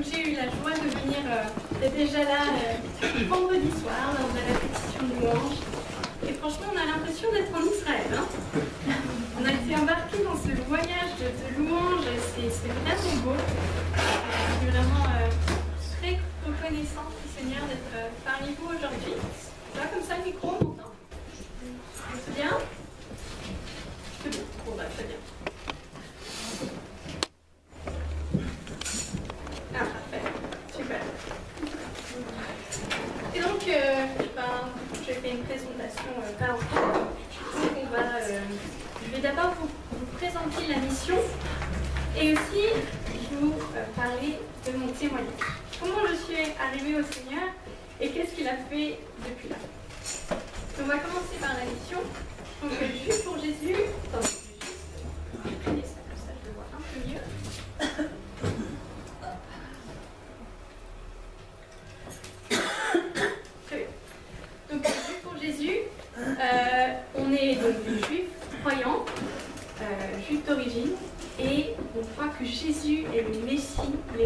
donc j'ai eu la joie de venir euh, déjà là euh, vendredi soir lors de la répétition de louange. Et franchement, on a l'impression d'être en Israël. hein. On a été embarqués dans ce voyage de, de louange, c'est vraiment beau. Je suis vraiment euh, très reconnaissante Seigneur d'être euh, parmi vous aujourd'hui. Ça comme ça, le micro, on m'entend bien C'est bon, bon bah, très bien. Ah, parfait. Super. Et donc, euh, ben, je fais une présentation euh, PowerPoint. Donc, on va, euh, je vais vous, vous présenter la mission et aussi vous euh, parler de mon témoignage. Comment je suis arrivée au Seigneur et qu'est-ce qu'il a fait depuis là? On va commencer par la mission. Donc, juste pour Jésus je vais juste imprimer ça comme ça, je le vois un peu mieux. Très bien. Donc, juste pour Jésus, euh, on est donc des juifs croyants, euh, juifs d'origine, et on croit que Jésus est le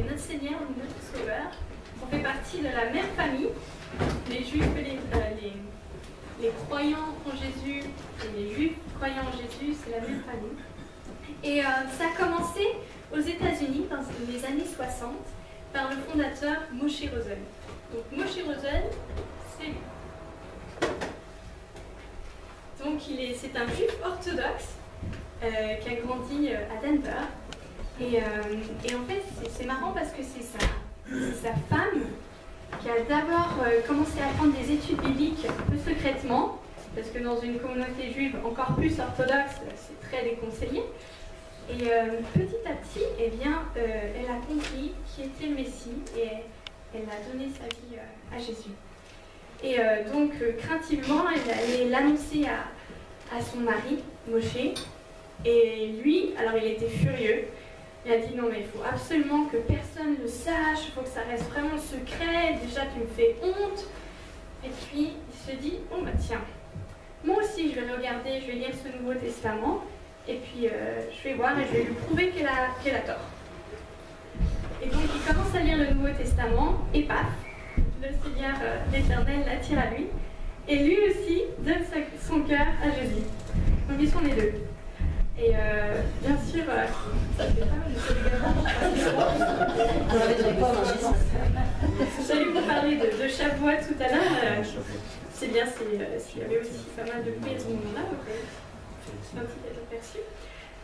Notre Seigneur, notre Sauveur. On fait partie de la même famille, les juifs et les, euh, les, les croyants en Jésus et les juifs croyants en Jésus, c'est la même famille. Et euh, ça a commencé aux États-Unis dans les années 60 par le fondateur Moshe Rosen. Donc Moshe Rosen, c'est lui. Donc il est, c'est un juif orthodoxe euh, qui a grandi à Denver. Et, euh, et en fait, c'est, marrant parce que c'est sa, femme qui a d'abord euh, commencé à prendre des études bibliques un peu secrètement, parce que dans une communauté juive encore plus orthodoxe, c'est très déconseillé. Et euh, petit à petit, eh bien, elle a compris qui était le Messie et elle a donné sa vie à Jésus. Et donc, craintivement, elle allait l'annoncer à, à son mari, Moshe. Et lui, alors il était furieux. Il a dit non mais il faut absolument que personne le sache, il faut que ça reste vraiment secret, déjà tu me fais honte. Et puis il se dit, oh bah tiens, moi aussi je vais regarder, je vais lire ce Nouveau Testament, et puis euh, je vais voir et je vais lui prouver qu'elle a, tort. Et donc il commence à lire le Nouveau Testament, et paf, le Seigneur euh, l'Éternel l'attire à lui, et lui aussi donne son cœur à Jésus. Donc ils sont les deux. Et euh, bien sûr, euh, ça de J'allais vous parler de, de Chapois tout à l'heure. euh, c'est bien s'il y avait aussi pas mal de bruit à ce moment-là. donc, euh, C'est un petit aperçu.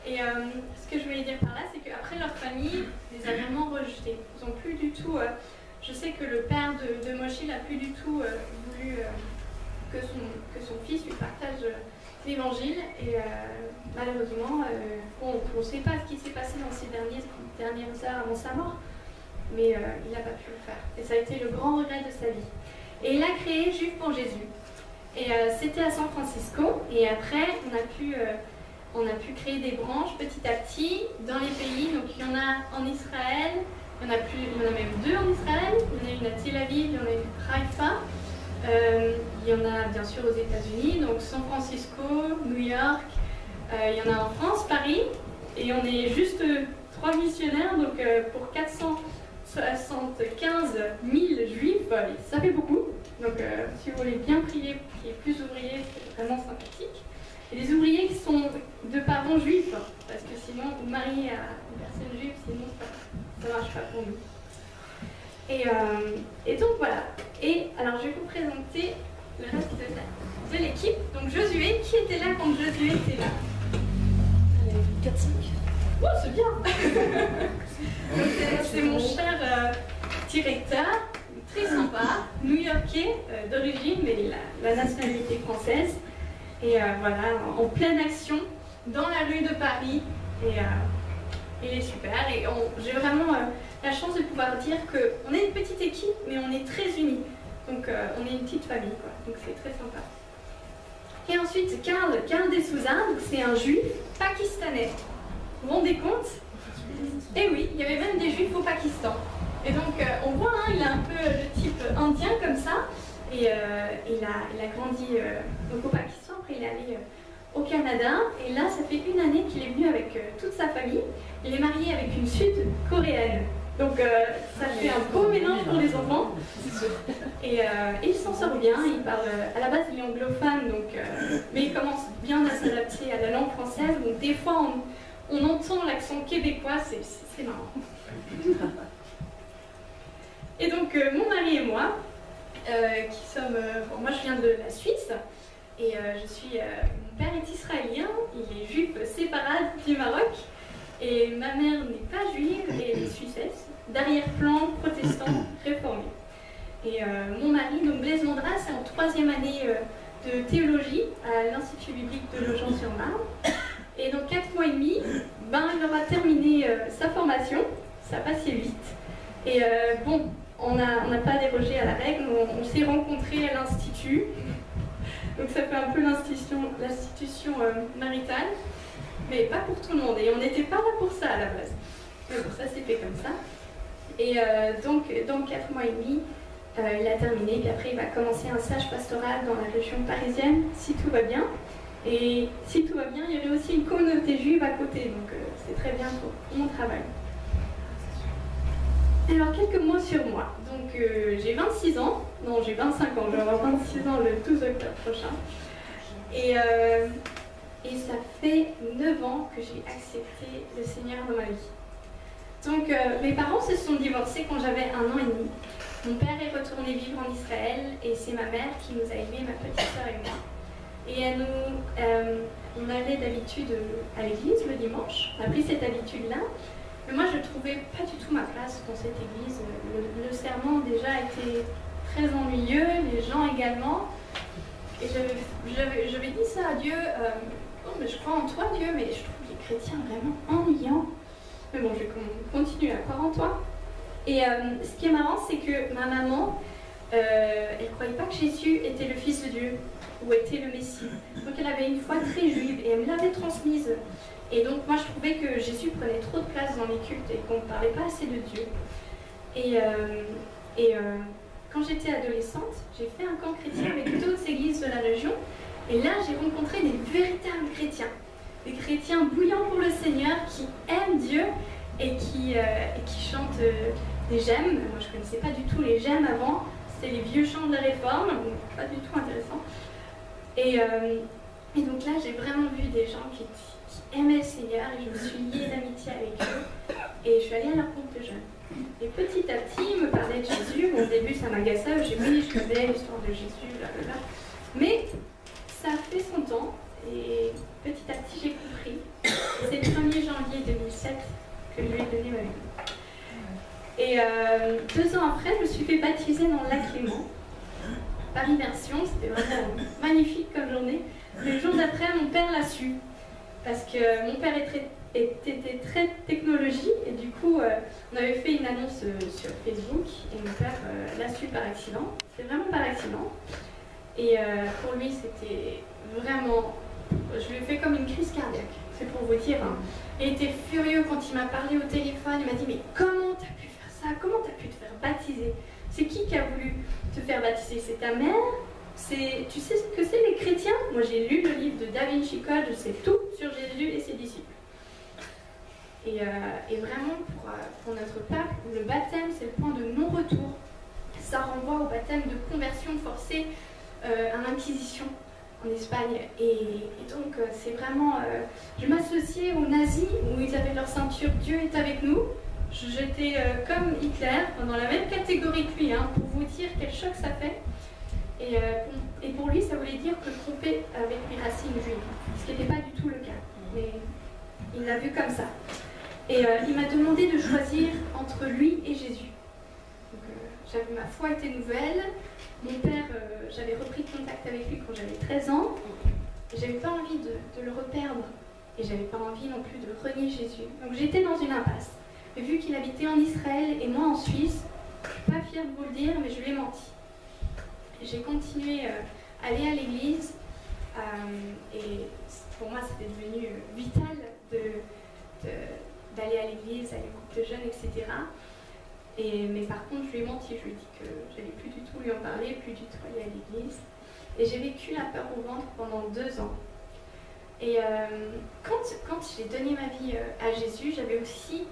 Et ce que je voulais dire par là, c'est qu'après leur famille les a vraiment rejetés. Ils n'ont plus du tout. je sais que le père de, de Moshe n'a plus du tout voulu que, son, fils lui partage l'évangile. Et euh, malheureusement, euh, on ne sait pas ce qui s'est passé dans ces derniers, dernières heures avant sa mort, mais euh, il n'a pas pu le faire. Et ça a été le grand regret de sa vie. Et il a créé Juif pour Jésus. Et c'était à San Francisco. Et après, on a pu. on a pu créer des branches petit à petit dans les pays. Donc il y en a en Israël, il y en a, plus, il y en a même deux en Israël. Il y en a une à Tel Aviv, il y en a une à Haïfa. Euh, il y en a bien sûr aux États-Unis, donc San Francisco, New York. Euh, il y en a en France, Paris. Et on est juste trois missionnaires, donc euh, pour 475 000 juifs, ça fait beaucoup. Donc si vous voulez bien prier pour qu'il y ait plus d'ouvriers, c'est vraiment sympathique. Et des ouvriers qui sont de parents juifs, parce que sinon, vous mariez à une personne juive, sinon ça ne marche pas pour nous. Et, euh, et donc voilà. Et alors je vais vous présenter le reste de, la- de l'équipe. Donc Josué, qui était là quand Josué était là? 4-5. Oh, c'est bien c'est- mon cher euh, directeur, très sympa, new-yorkais euh, d'origine, mais il a la nationalité française. Et euh, voilà, en, en pleine action dans la rue de Paris. Et euh, il est super. Et j'ai vraiment euh, la chance de pouvoir dire qu'on est une petite équipe, mais on est très unis. Donc euh, on est une petite famille, quoi. Donc c'est très sympa. Et ensuite, Karl, Karl Dessouza, donc c'est un juif pakistanais. Vous vous rendez compte? Eh oui, il y avait même des juifs au Pakistan. Et donc euh, on voit, hein, il a un peu le type indien comme ça. Et euh, il, a, grandi au Pakistan, après il est allé au Canada. Et là, ça fait une année qu'il est venu avec toute sa famille. Il est marié avec une sud-coréenne. Donc euh, ça fait un beau mélange pour les enfants. Et, euh, il s'en sort bien. Il parle, à la base il est anglophone, donc, euh, mais il commence bien à s'adapter à la langue française. Donc des fois on, entend l'accent québécois, c'est marrant. Et donc mon mari et moi, qui sommes, moi je viens de la Suisse et je suis, mon père est israélien, il est juif séparate du Maroc. Et ma mère n'est pas juive, elle est suissesse, d'arrière-plan protestant réformé. Et euh, mon mari, donc Blaise Mandras, est en troisième année euh, de théologie à l'Institut biblique de Legend-sur-Marne. Et dans quatre mois et demi, ben, il aura terminé euh, sa formation. Ça passait vite. Et bon, on n'a pas dérogé à la règle. On, s'est rencontrés à l'Institut. Donc ça fait un peu l'institution maritale mais pas pour tout le monde. Et on n'était pas là pour ça à la base. Mais bon, ça s'est fait comme ça. Et euh, donc, dans 4 mois et demi, euh, il a terminé. Puis après, il va commencer un stage pastoral dans la région parisienne, si tout va bien. Et si tout va bien, il y aurait aussi une communauté juive à côté. Donc, euh, c'est très bien pour, mon travail. Alors, quelques mots sur moi. Donc, j'ai 26 ans. Non, j'ai 25 ans. Je vais avoir 26 ans le 12 octobre prochain. Et et ça fait 9 ans que j'ai accepté le Seigneur dans ma vie. Donc euh, mes parents se sont divorcés quand j'avais un an et demi. Mon père est retourné vivre en Israël et c'est ma mère qui nous a aimés, ma petite soeur et moi. Et nous, euh, on allait d'habitude à l'église le dimanche. On a pris cette habitude-là. Mais moi, je ne trouvais pas du tout ma place dans cette église. Le, serment déjà était très ennuyeux, les gens également. Et j'avais dit ça à Dieu. Euh, Mais je crois en toi, Dieu, mais je trouve les chrétiens vraiment ennuyants. Mais bon, je vais continuer à croire en toi. Et euh, ce qui est marrant, c'est que ma maman, euh, elle ne croyait pas que Jésus était le Fils de Dieu ou était le Messie. Donc elle avait une foi très juive et elle me l'avait transmise. Et donc moi, je trouvais que Jésus prenait trop de place dans les cultes et qu'on ne parlait pas assez de Dieu. Et, euh, et quand j'étais adolescente, j'ai fait un camp chrétien avec d'autres églises de la région. Et là, j'ai rencontré des véritables chrétiens, des chrétiens bouillants pour le Seigneur, qui aiment Dieu et qui, euh, chantent euh, des gemmes. Moi, je ne connaissais pas du tout les gemmes avant. C'était les vieux chants de la Réforme, donc pas du tout intéressant. Et, euh, donc là, j'ai vraiment vu des gens qui, aimaient le Seigneur et je me suis liée d'amitié avec eux. Et je suis allée à leur compte de jeunes. Et petit à petit, ils me parlaient de Jésus. au début, ça m'agaçait. J'ai dit, je connais l'histoire de Jésus, blablabla. Mais ça fait son temps et petit à petit j'ai compris. C'est le 1er janvier 2007 que je lui ai donné ma vie. Et euh, deux ans après, je me suis fait baptiser dans le lac par immersion. C'était vraiment magnifique comme journée. Le jour d'après, mon père l'a su. Parce que mon père était très technologie et du coup, euh, on avait fait une annonce euh, sur Facebook et mon père l'a su par accident. C'est vraiment par accident. Et euh, pour lui, c'était vraiment. Je lui ai fait comme une crise cardiaque, c'est pour vous dire. Hein. Il était furieux quand il m'a parlé au téléphone. Il m'a dit Mais comment t'as pu faire ça? Comment t'as pu te faire baptiser? C'est qui qui a voulu te faire baptiser? C'est ta mère? Tu sais ce que c'est les chrétiens? Moi, j'ai lu le livre de Da Vinci Code, je sais tout sur Jésus et ses disciples. Et, euh, vraiment, pour, euh, pour notre peuple, le baptême, c'est le point de non-retour. Ça renvoie au baptême de conversion forcée euh, en Inquisition en Espagne. Et, donc, euh, c'est vraiment. Euh, je m'associais aux nazis où ils avaient leur ceinture Dieu est avec nous. J'étais comme Hitler, dans la même catégorie que lui, hein, pour vous dire quel choc ça fait. Et, pour lui, ça voulait dire que tromper avec mes racines juives, ce qui n'était pas du tout le cas. Mais il l'a vu comme ça. Et il m'a demandé de choisir entre lui et Jésus. Donc, ma foi était nouvelle, mon père, euh, j'avais repris contact avec lui quand j'avais 13 ans. J'avais pas envie de, le reperdre. Et j'avais pas envie non plus de renier Jésus. Donc j'étais dans une impasse. Mais vu qu'il habitait en Israël et moi en Suisse, je suis pas fière de vous le dire, mais je lui ai menti. J'ai continué euh, à aller à l'église. Euh, et pour moi, c'était devenu vital d'aller à l'église, à l'écoute de jeunes, etc mais par contre, je lui ai menti. Je lui ai dit que j'allais plus du tout lui en parler, plus du tout aller à l'église. Et j'ai vécu la peur au ventre pendant deux ans. Et euh, quand, quand j'ai donné ma vie euh, à Jésus, j'avais aussi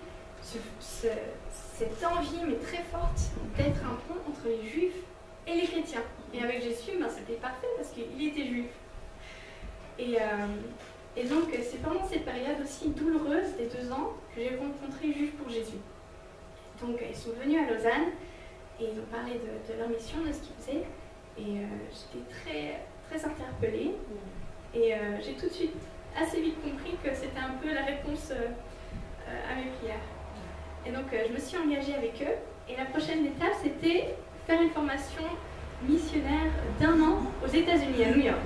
ce, cette envie, mais très forte, d'être un pont entre les juifs et les chrétiens. Et avec Jésus, ben, c'était parfait parce qu'il était juif. Et, euh, et donc, c'est pendant cette période aussi douloureuse des deux ans que j'ai rencontré Juifs pour Jésus. Donc, ils sont venus à Lausanne et ils ont parlé de, leur mission, de ce qu'ils faisaient. Et euh, j'étais très, très interpellée. Et euh, j'ai tout de suite assez vite compris que c'était un peu la réponse à mes prières. Et donc, je me suis engagée avec eux. Et la prochaine étape, c'était faire une formation missionnaire d'un an aux États-Unis, à New York.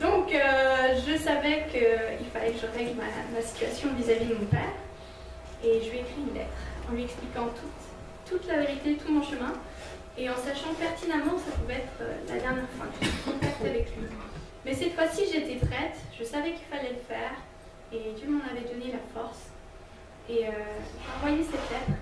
Donc, euh, je savais qu'il fallait que je règle ma, situation vis-à-vis de mon père. Et je lui ai écrit une lettre en lui expliquant toute, la vérité, tout mon chemin. Et en sachant pertinemment que ça pouvait être euh, la dernière fois que j'étais en contact avec lui. Mais cette fois-ci, j'étais prête. Je savais qu'il fallait le faire. Et Dieu m'en avait donné la force. Et euh, j'ai envoyé cette lettre.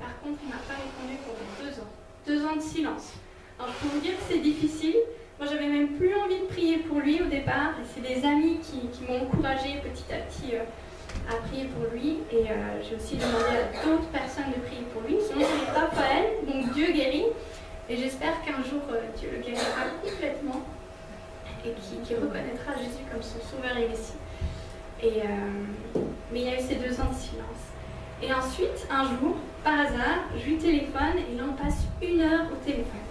Par contre, il ne m'a pas répondu pendant deux ans. Deux ans de silence. Alors, peux vous dire que c'est difficile moi, j'avais même plus envie de prier pour lui au départ. Et c'est des amis qui, m'ont encouragé petit à petit euh, à prier pour lui. Et euh, j'ai aussi demandé à d'autres personnes de prier pour lui. Sinon, c'est Raphaël, donc Dieu guérit. Et j'espère qu'un jour, euh, Dieu le guérira complètement et qui, reconnaîtra Jésus comme son sauveur et messie. Et, mais il y a eu ces deux ans de silence. Et ensuite, un jour, par hasard, je lui téléphone et là, on passe une heure au téléphone.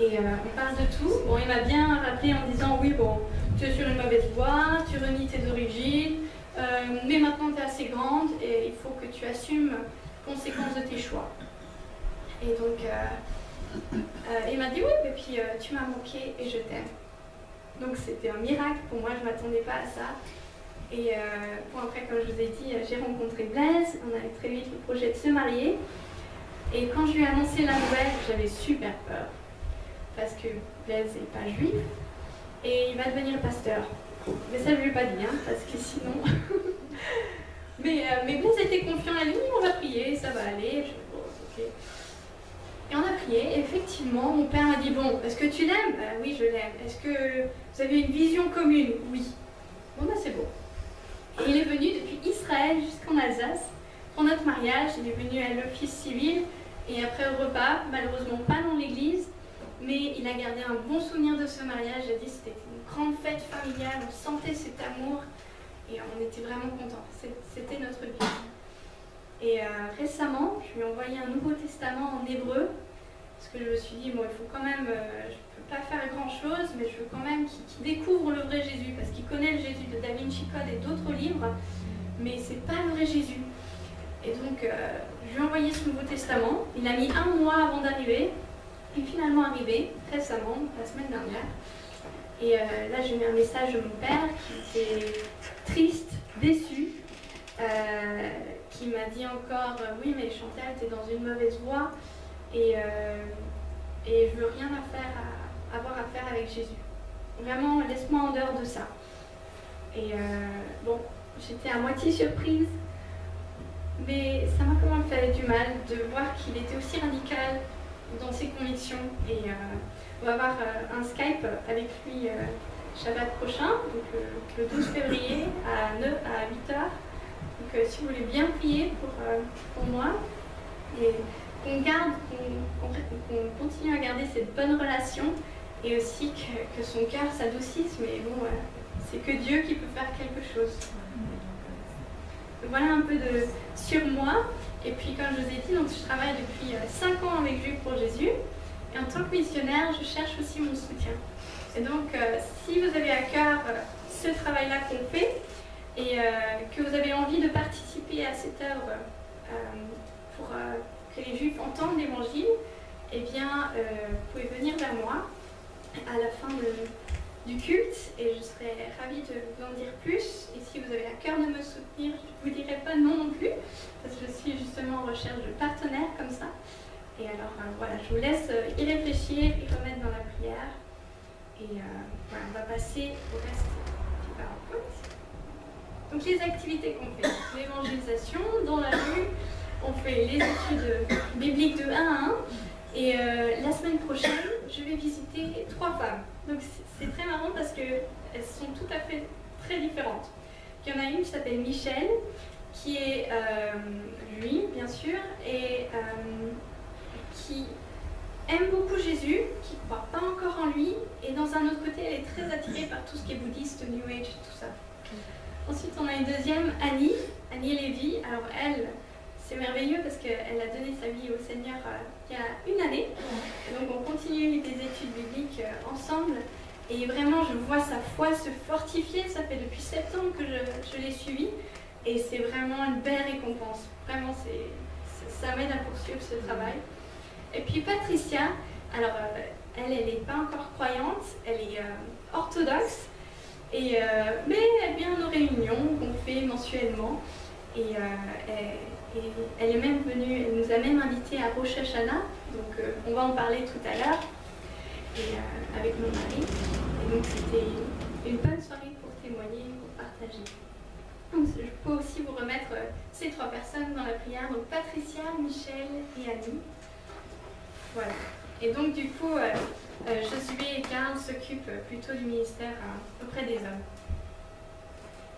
Et euh, on parle de tout. Bon, il m'a bien rappelé en disant oui, bon, tu es sur une mauvaise voie, tu renies tes origines, euh, mais maintenant tu es assez grande et il faut que tu assumes les conséquences de tes choix. Et donc, euh, il m'a dit oui, et puis tu m'as manqué et je t'aime. Donc c'était un miracle pour moi, je ne m'attendais pas à ça. Et bon, après, comme je vous ai dit, j'ai rencontré Blaise, on avait très vite le projet de se marier. Et quand je lui ai annoncé la nouvelle, j'avais super peur parce que Blaise n'est pas juif, et il va devenir pasteur. Mais ça, je ne ai pas dit, hein, parce que sinon... mais, euh, mais Blaise était confiant, elle a dit, on va prier, ça va aller. Et on a prié, effectivement, mon père m'a dit, bon, est-ce que tu l'aimes? Bah, Oui, je l'aime. Est-ce que vous avez une vision commune? Oui. Bon, bah c'est bon. Et il est venu depuis Israël jusqu'en Alsace pour notre mariage. Il est venu à l'office civil, et après le repas, malheureusement pas dans l'église, mais il a gardé un bon souvenir de ce mariage. A dit c'était grande fête familiale, on sentait cet amour et on était vraiment contents. C'était notre vie. Et euh, récemment, je lui ai envoyé un Nouveau Testament en hébreu parce que je me suis dit, bon, il faut quand même, euh, je ne peux pas faire grand-chose, mais je veux quand même qu'il découvre le vrai Jésus parce qu'il connaît le Jésus de Da Vinci et d'autres livres, mais c'est pas le vrai Jésus. Et donc, euh, je lui ai envoyé ce Nouveau Testament. Il a mis un mois avant d'arriver est finalement arrivé récemment, la semaine dernière. Et euh, là, j'ai mis un message de mon père qui était triste, déçu, euh, qui m'a dit encore euh, Oui, mais Chantal, tu es dans une mauvaise voie et, et je veux rien avoir à faire avec Jésus. Vraiment, laisse-moi en dehors de ça. Et bon, j'étais à moitié surprise, mais ça m'a quand même fait du mal de voir qu'il était aussi radical dans ses convictions. Et euh, on va avoir euh, un Skype avec lui euh, Shabbat prochain, donc le 12 février à, 9, à 8h. Donc si vous voulez bien prier pour, pour moi et qu'on garde, qu'on continue à garder cette bonne relation et aussi que, son cœur s'adoucisse, mais bon, c'est que Dieu qui peut faire quelque chose. Voilà un peu de sur moi. Et puis, comme je vous ai dit, donc, je travaille depuis 5 euh, ans avec Juifs pour Jésus. Et en tant que missionnaire, je cherche aussi mon soutien. Et donc, euh, si vous avez à cœur euh, ce travail-là qu'on fait et que vous avez envie de participer à cette œuvre pour que les Juifs entendent l'Évangile, eh bien, vous pouvez venir vers moi à la fin du culte et je serai ravie de vous en dire plus. Et si vous avez à cœur de me soutenir, je ne vous dirai pas non non plus, parce que je suis justement en recherche de partenaires comme ça. Et alors euh, voilà, je vous laisse euh, y réfléchir, y remettre dans la prière. Et euh, voilà, on va passer au reste du PowerPoint. Donc les activités qu'on fait, l'évangélisation dans la rue, on fait les études bibliques de 1 à 1. Et la semaine prochaine, je vais visiter trois femmes. Donc c'est très marrant parce qu'elles sont tout à fait très différentes. Il y en a une qui s'appelle Michel, qui est lui, bien sûr, et qui aime beaucoup Jésus, qui ne croit pas encore en lui, et dans un autre côté, elle est très attirée par tout ce qui est bouddhiste, New Age, tout ça. Ensuite, on a une deuxième, Annie, Annie Lévy. Alors elle, c'est merveilleux parce qu'elle a donné sa vie au Seigneur euh, il y a une année. donc on continue des études bibliques euh, ensemble. Et vraiment, je vois sa foi se fortifier. Ça fait depuis septembre que je, l'ai suivie. Et c'est vraiment une belle récompense. Vraiment, c'est, ça m'aide à poursuivre ce travail. Et puis Patricia, alors euh, elle, elle n'est pas encore croyante, elle est euh, orthodoxe, euh, mais elle vient à nos réunions qu'on fait mensuellement. Et, elle, est même venue, elle nous a même invités à Rosh donc on va en parler tout à l'heure, avec mon mari. Et donc c'était une bonne soirée pour témoigner, pour partager. je peux aussi vous remettre ces trois personnes dans la prière, donc Patricia, Michel et Annie. Voilà. Et donc, du coup, euh, euh, Josué et Karl s'occupent plutôt du ministère euh, auprès des hommes.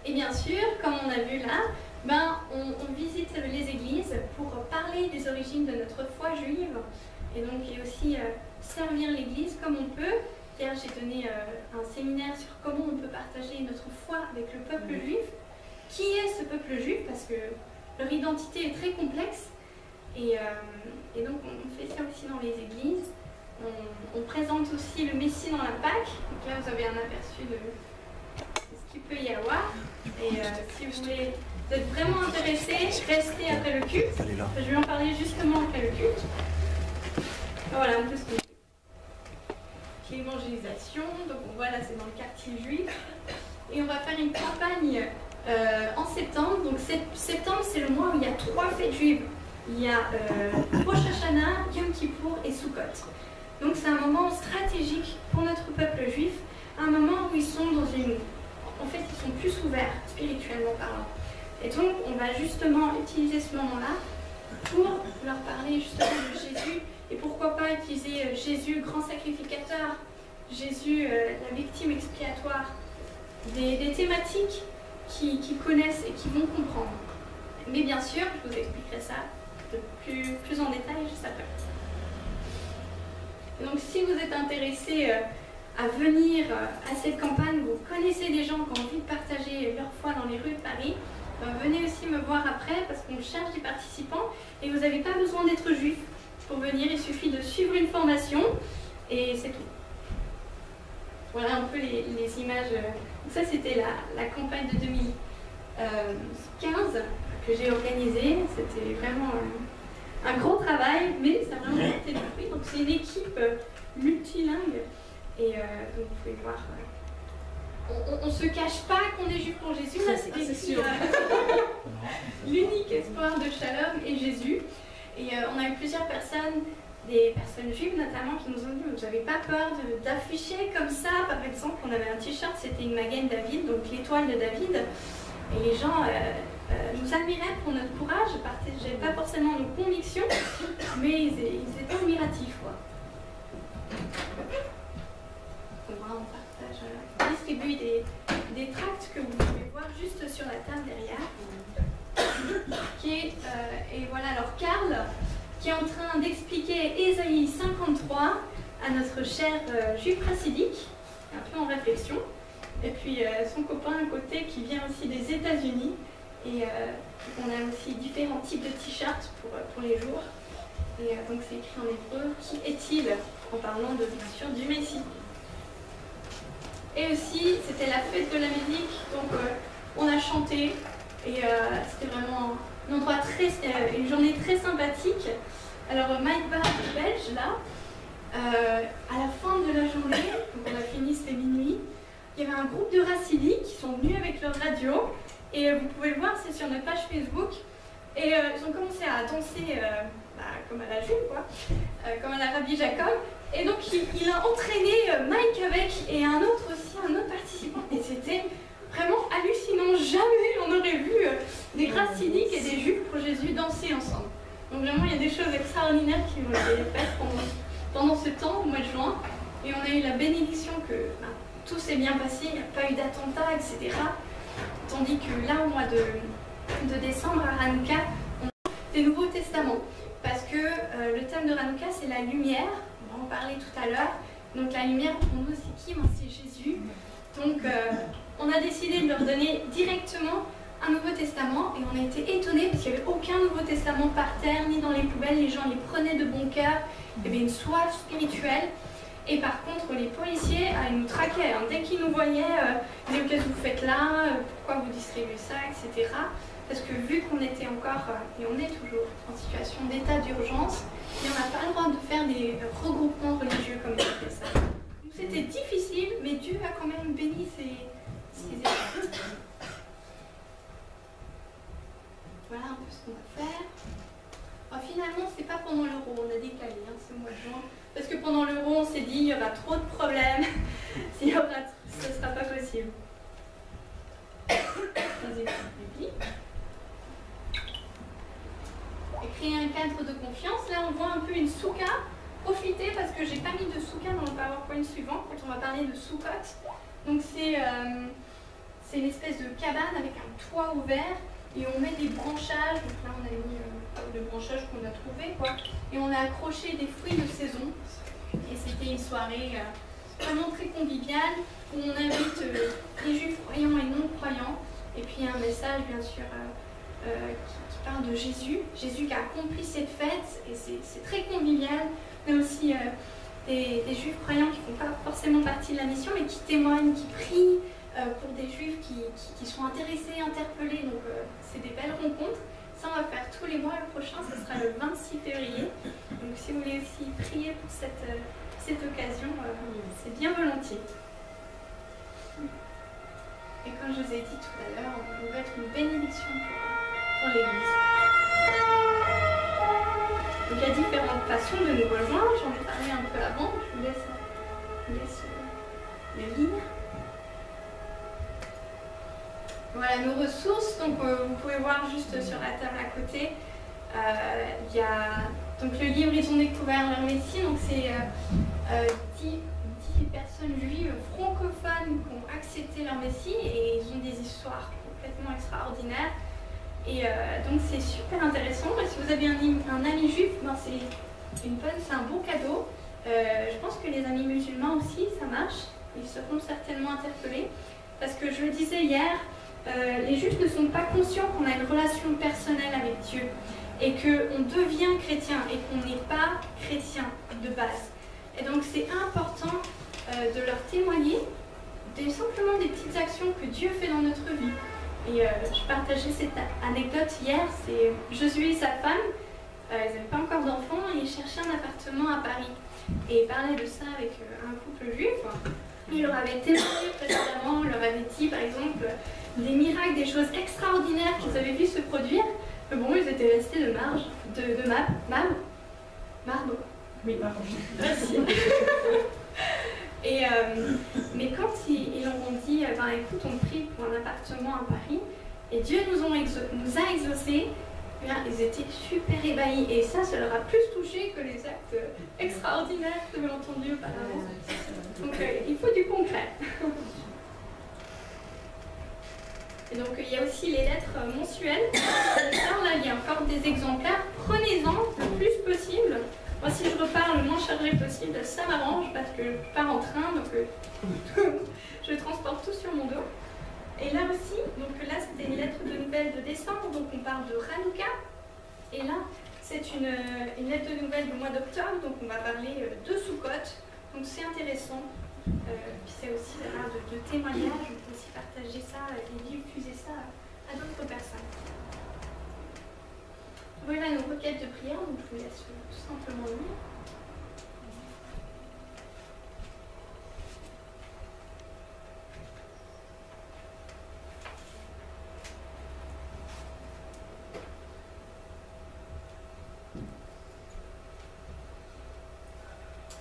Et bien sûr, comme on a vu là, ben, on, visite les églises pour parler des origines de notre foi juive et donc et aussi servir l'église comme on peut. Hier, j'ai donné un séminaire sur comment on peut partager notre foi avec le peuple juif. Qui est ce peuple juif? Parce que leur identité est très complexe et, et donc on fait ça aussi dans les églises. On, présente aussi le Messie dans la Pâque. Donc là vous avez un aperçu de, ce qu'il peut y avoir. Et euh, si vous voulez être vraiment intéressé, restez après le culte. Je vais en parler justement après le culte. Voilà un peu ce que l'évangélisation. Donc voilà, c'est dans le quartier juif. Et on va faire une campagne euh, en septembre. Donc septembre, c'est le mois où il y a trois fêtes juives il y a euh, Rosh Hashanah, Yom Kippour et Sukkot. Donc c'est un moment stratégique pour notre peuple juif, un moment où ils sont dans une... En fait, ils sont plus ouverts spirituellement parlant. Et donc, on va justement utiliser ce moment-là pour leur parler justement de Jésus. Et pourquoi pas utiliser euh, Jésus, grand sacrificateur, Jésus, euh, la victime expiatoire, des, thématiques qu'ils connaissent et qui vont comprendre. Mais bien sûr, je vous expliquerai ça plus, en détail juste après. Donc si vous êtes intéressé euh, à venir euh, à cette campagne, vous connaissez des gens qui ont envie de partager leur foi dans les rues de Paris, ben, venez aussi me voir après parce qu'on cherche des participants et vous n'avez pas besoin d'être juif pour venir, il suffit de suivre une formation et c'est tout. Voilà un peu les, images. ça c'était la, campagne de 2015 que j'ai organisée. C'était vraiment un gros travail, mais ça a vraiment porté du fruit. Donc c'est une équipe euh, multilingue. Et euh, donc vous pouvez voir. Euh, on ne se cache pas qu'on est juif pour Jésus, là sûr. L'unique espoir de Shalom est Jésus. Et on a eu plusieurs personnes, des personnes juives notamment, qui nous ont dit Vous n'avez pas peur d'afficher comme ça? Par exemple, on avait un t-shirt, c'était une Magen David, donc l'étoile de David. Et les gens euh, nous admiraient pour notre courage. Je partageais pas forcément nos convictions, mais ils, étaient admiratifs. On partage, on distribue des, tracts que vous pouvez voir juste sur la table derrière. Euh, et voilà, alors Karl, qui est en train d'expliquer Ésaïe 53 à notre cher euh, juif chassidique, un peu en réflexion. Et puis son copain à côté qui vient aussi des États-Unis, et euh, on a aussi différents types de t-shirts pour, euh, pour les jours. Et euh, donc c'est écrit en hébreu, qui est-il? En parlant de, bien sûr du Messie. Et aussi, c'était la fête de la musique, donc on a chanté. Et c'était vraiment un endroit très, une journée très sympathique. Alors Mike Bar belge là, à la fin de la journée, donc on a fini, c'était minuit, il y avait un groupe de Racidi qui sont venus avec leur radio et euh, vous pouvez le voir, c'est sur notre page Facebook. Et euh, ils ont commencé à danser euh, bah, comme à la Jules, quoi, comme à la Rabbi Jacob. Et donc il, a entraîné Mike avec et un autre aussi, un autre participant. Et c'était vraiment hallucinant. Jamais on aurait vu des Gracidiques et des Juifs pour Jésus danser ensemble. Donc vraiment, il y a des choses extraordinaires qui ont été faites pendant, ce temps, au mois de juin. Et on a eu la bénédiction que bah, tout s'est bien passé, il n'y a pas eu d'attentat, etc. Tandis que là, au mois de, décembre, à Hanouka, on a des Nouveaux Testaments. Parce que euh, le thème de Hanouka, c'est la lumière. On va en parler tout à l'heure. Donc la lumière, pour nous, c'est qui? Ben, C'est Jésus. Donc euh, on a décidé de leur donner directement un Nouveau Testament et on a été étonnés parce qu'il n'y avait aucun Nouveau Testament par terre ni dans les poubelles. Les gens les prenaient de bon cœur. Il y avait une soif spirituelle. Et par contre, les policiers, ah, ils nous traquaient. Hein. Dès qu'ils nous voyaient, euh, ils disaient Qu'est-ce que vous faites là euh, Pourquoi vous distribuez ça etc. Parce que vu qu'on était encore, euh, et on est toujours en situation d'état d'urgence, on n'a pas le droit de faire des regroupements religieux comme ça. C'était difficile, mais Dieu a quand même béni ces, ces Voilà un peu ce qu'on va faire. Finalement, finalement, c'est pas pendant l'euro, on a décalé, hein, mois de juin. Parce que pendant l'euro, on s'est dit, il y aura trop de problèmes, il y aura, ce ne sera pas possible. Et créer un cadre de confiance. Là, on voit un peu une souka. Profitez parce que j'ai pas mis de souka dans le PowerPoint suivant quand on va parler de soukot. Donc euh, c'est une espèce de cabane avec un toit ouvert et on met des branchages. Donc là, on a mis euh, le branchage qu'on a trouvé, quoi. Et on a accroché des fruits de saison. Et c'était une soirée euh, vraiment très conviviale où on invite euh, les juifs croyants et non croyants. Et puis un message, bien sûr, qui, parle de Jésus. Jésus qui a accompli cette fête. Et c'est très convivial. Mais aussi des, juifs croyants qui ne font pas forcément partie de la mission, mais qui témoignent, qui prient. Pour des juifs qui, sont intéressés, interpellés. Donc des belles rencontres. Ça, on va faire tous les mois. Le prochain, ce sera le 26 février. Donc si vous voulez aussi prier pour cette, euh, cette occasion, c'est bien volontiers. Et comme je vous ai dit tout à l'heure, on va être une bénédiction pour, l'Église. Donc il y a différentes façons de nous rejoindre. J'en ai parlé un peu avant. Je vous laisse, je vous laisse le lire. Voilà nos ressources. Donc euh, vous pouvez voir juste sur la table à côté. Euh, il y a donc le livre Ils ont découvert leur métier. Donc c'est 10, euh, personnes juives francophones qui ont accepté leur messie et ils ont des histoires complètement extraordinaires. Et donc c'est super intéressant. Et si vous avez un, ami juif, ben c'est une bonne, c'est un bon cadeau. je pense que les amis musulmans aussi, ça marche. Ils seront certainement interpellés. Parce que je le disais hier, euh, les juifs ne sont pas conscients qu'on a une relation personnelle avec Dieu et qu'on devient chrétien et qu'on n'est pas chrétien de base. Et donc c'est important euh, de leur témoigner simplement des petites actions que Dieu fait dans notre vie. Et euh, je partageais cette anecdote hier, c'est Josué et sa femme, ils n'avaient pas encore d'enfants et ils cherchaient un appartement à Paris. Et ils parlaient de ça avec un couple juif. Il leur avait témoigné précédemment, leur avait dit par exemple des miracles, des choses extraordinaires qu'ils avaient vu se produire. Mais bon, ils étaient restés de marge, de, de marbre. Marbre Oui, pardon. Merci. Et, euh, mais quand ils, ils ont dit, euh, ben, écoute, on prie pour un appartement à Paris, et Dieu nous, ont nous a exaucés, eh ils étaient super ébahis. Et ça, ça leur a plus touché que les actes extraordinaires que avez entendus auparavant. Donc, euh, il faut du concret. Et donc il y a aussi les lettres mensuelles. là, il y a encore des exemplaires. Prenez-en le plus possible. Moi, si je repars le moins chargé possible, ça m'arrange parce que je pars en train, donc euh, je transporte tout sur mon dos. Et là aussi, donc là, c'était une lettre de nouvelles de décembre, donc on parle de Hanouka. Et là, c'est une, une, lettre de nouvelles du mois d'octobre, donc on va parler euh, de Soukot. Donc c'est intéressant. Euh, c'est aussi de, de témoignages, on peut aussi partager ça et diffuser ça à d'autres personnes. Voilà nos requêtes de prière, donc je vous laisse tout simplement lire.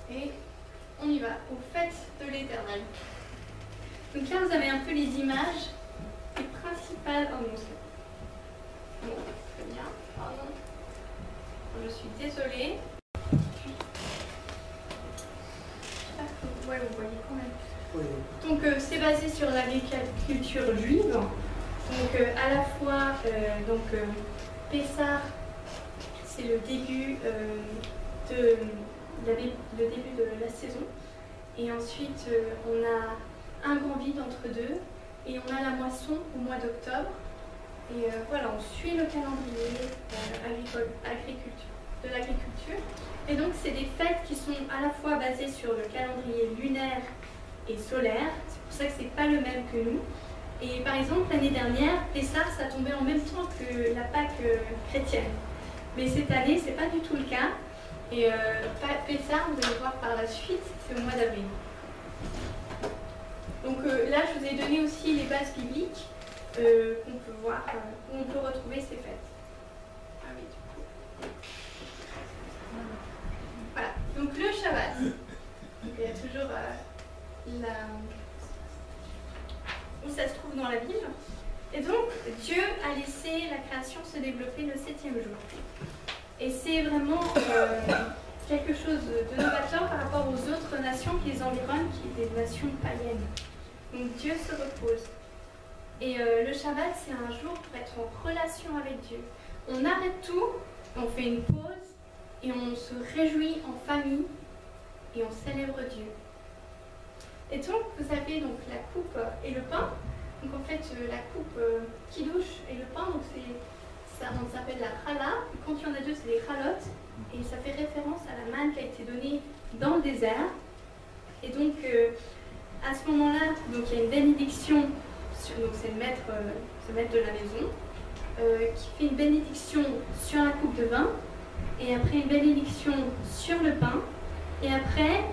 Et on y va, au fait de l'éternel. Donc là, vous avez un peu les images, les principales. Oh non, c'est bon, très bien, pardon. Je suis désolée. Ouais, vous voyez quand même. Donc euh, c'est basé sur l'agriculture juive. Donc euh, à la fois euh, donc Pessar c'est le début euh, de le début de la saison. Et ensuite, euh, on a un grand vide entre deux. Et on a la moisson au mois d'octobre. Et euh, voilà, on suit le calendrier agricole, agriculture, de l'agriculture. Et donc, c'est des fêtes qui sont à la fois basées sur le calendrier lunaire et solaire. C'est pour ça que c'est pas le même que nous. Et par exemple, l'année dernière, Pessah, ça tombait en même temps que la Pâque chrétienne. Mais cette année, c'est pas du tout le cas. Et euh, Pessah, vous allez voir par la suite, c'est au mois d'avril. Donc euh, là, je vous ai donné aussi les bases bibliques euh, qu'on peut voir, où on peut retrouver ces fêtes. Ah oui, du coup. Voilà, donc le Shabbat. il y a toujours la... où ça se trouve dans la Bible. Et donc, Dieu a laissé la création se développer le septième jour. Et c'est vraiment euh, quelque chose de novateur par rapport aux autres nations qui les environnent, qui sont des nations païennes. Donc Dieu se repose. Et euh, le Shabbat, c'est un jour pour être en relation avec Dieu. On arrête tout, on fait une pause et on se réjouit en famille et on célèbre Dieu. Et donc, vous avez donc la coupe et le pain. Donc en fait, euh, la coupe qui douche et le pain, donc c'est ça, s'appelle la chala. Quand il y en a deux, c'est les chalotes. Et ça fait référence à la manne qui a été donnée dans le désert. Et donc, euh, à ce moment-là, il y a une bénédiction. donc c'est le maître, euh, maître de la maison euh, qui fait une bénédiction sur la coupe de vin. Et après une bénédiction sur le pain. Et après,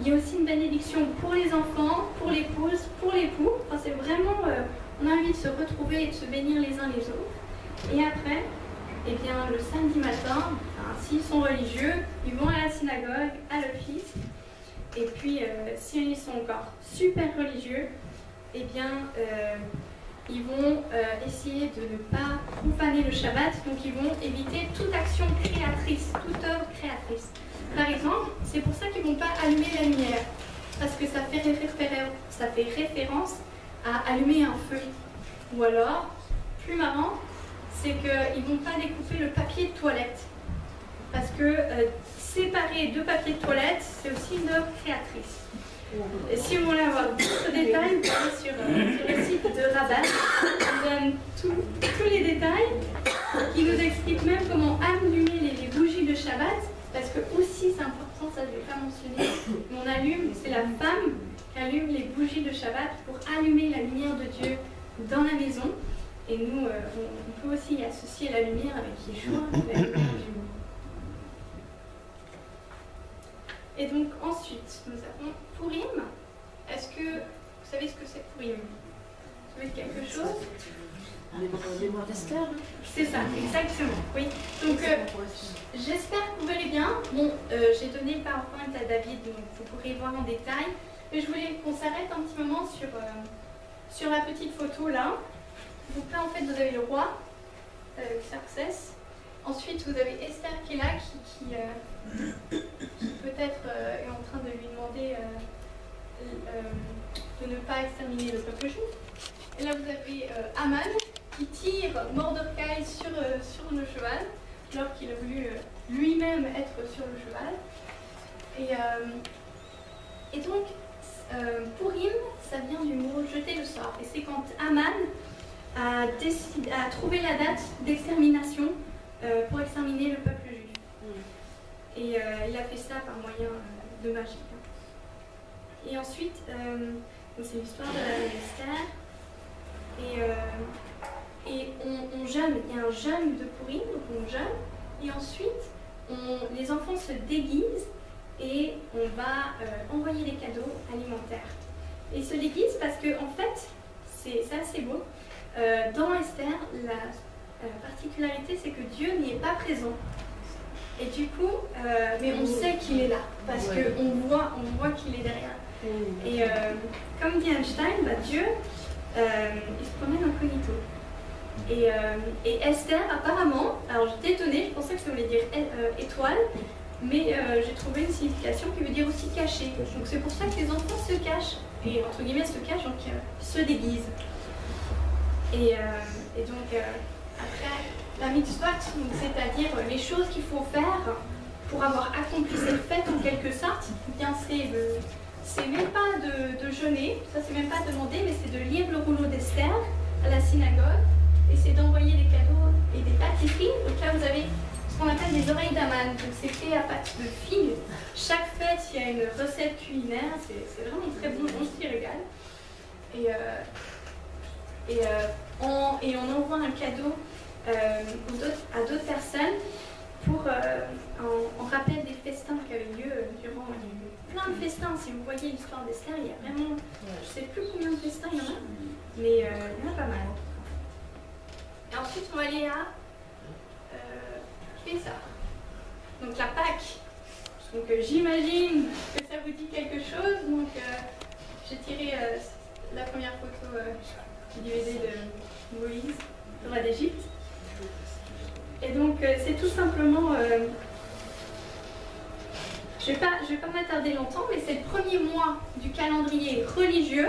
il y a aussi une bénédiction pour les enfants, pour l'épouse, pour l'époux. Enfin, c'est vraiment, on a envie de se retrouver et de se bénir les uns les autres. Et après, eh bien, le samedi matin, s'ils sont religieux, ils vont à la synagogue, à l'office. Et puis, euh, s'ils sont encore super religieux, eh bien, euh, ils vont euh, essayer de ne pas profaner le Shabbat, donc ils vont éviter toute action créatrice, toute œuvre créatrice. Par exemple, c'est pour ça qu'ils ne vont pas allumer la lumière, parce que ça fait, ça fait référence à allumer un feu. Ou alors, plus marrant, c'est qu'ils ne vont pas découper le papier de toilette. Parce que euh, séparer deux papiers de toilette, c'est aussi une œuvre créatrice. Et si vous voulez avoir d'autres détails, vous allez sur, euh, sur, le site de Rabat. On donne tous les détails qui nous expliquent même comment allumer les, bougies de Shabbat. Parce que aussi, c'est important, ça je ne vais pas mentionner, on allume, c'est la femme qui allume les bougies de Shabbat pour allumer la lumière de Dieu dans la maison. Et nous, euh, on, peut aussi associer la lumière avec Yeshua, la lumière du monde. Et donc ensuite, nous avons Purim. Est-ce que vous savez ce que c'est Purim Vous savez quelque chose? C'est ça, exactement, oui. Donc euh, j'espère que vous verrez bien. Bon, euh, j'ai donné le PowerPoint à David, donc vous pourrez voir en détail. Mais je voulais qu'on s'arrête un petit moment sur, sur la petite photo là. Donc là, en fait, vous avez le roi, euh, Xerxes. Ensuite, vous avez Esther qui est là, qui, euh, peut-être euh, est en train de lui demander de ne pas exterminer le peuple juif. Et là, vous avez Aman qui tire Mordecai sur, sur le cheval, alors qu'il a voulu lui-même être sur le cheval. Et, et donc, Purim, ça vient du mot jeter le sort. Et c'est quand Aman a, décidé, a trouvé la date d'extermination euh, pour exterminer le peuple juif. Mm. Et euh, il a fait ça par moyen euh, de magie. Et ensuite, c'est l'histoire de la Esther. Et, et on, on, jeûne, il y a un jeûne de Purim, donc on jeûne. Et ensuite, on, les enfants se déguisent et on va envoyer des cadeaux alimentaires. Et ils se déguisent parce que, en fait, c'est assez beau. Euh, dans Esther, la particularité, c'est que Dieu n'y est pas présent. Et du coup, euh, mais on sait qu'il est là, parce qu'on voit, on voit qu'il est derrière. Et euh, comme dit Einstein, bah, Dieu, il se promène incognito. Et, et Esther, apparemment, alors j'étais étonnée, je pensais que ça voulait dire étoile, mais j'ai trouvé une signification qui veut dire aussi caché. Donc c'est pour ça que les enfants se cachent, et entre guillemets se cachent, donc se déguisent. Euh, et, donc, euh, après la mitzvot, c'est-à-dire les choses qu'il faut faire pour avoir accompli cette fête en quelque sorte, eh bien c'est c'est même pas de, jeûner, ça c'est même pas demandé, mais c'est de lire le rouleau d'Esther à la synagogue et c'est d'envoyer des cadeaux et des pâtisseries. Donc là vous avez ce qu'on appelle des oreilles d'aman, donc c'est fait à pâte de figue. Chaque fête il y a une recette culinaire, c'est vraiment très bon, on s'y régale. Et, euh, et, et on envoie un cadeau euh, à d'autres personnes pour, euh, en, rappel des festins qui avaient lieu euh, durant. Y a eu plein de festins. Si vous voyez l'histoire d'Esther, il y a vraiment. Je sais plus combien de festins il y en a, mais il y en a pas mal. Et ensuite, on va aller à euh. Donc la Pâque. Donc j'imagine que ça vous dit quelque chose. Donc j'ai tiré la première photo du DVD de Moïse, roi d'Égypte. Et donc, euh, c'est tout simplement. euh, je ne vais, pas- pas m'attarder longtemps, mais c'est le premier mois du calendrier religieux.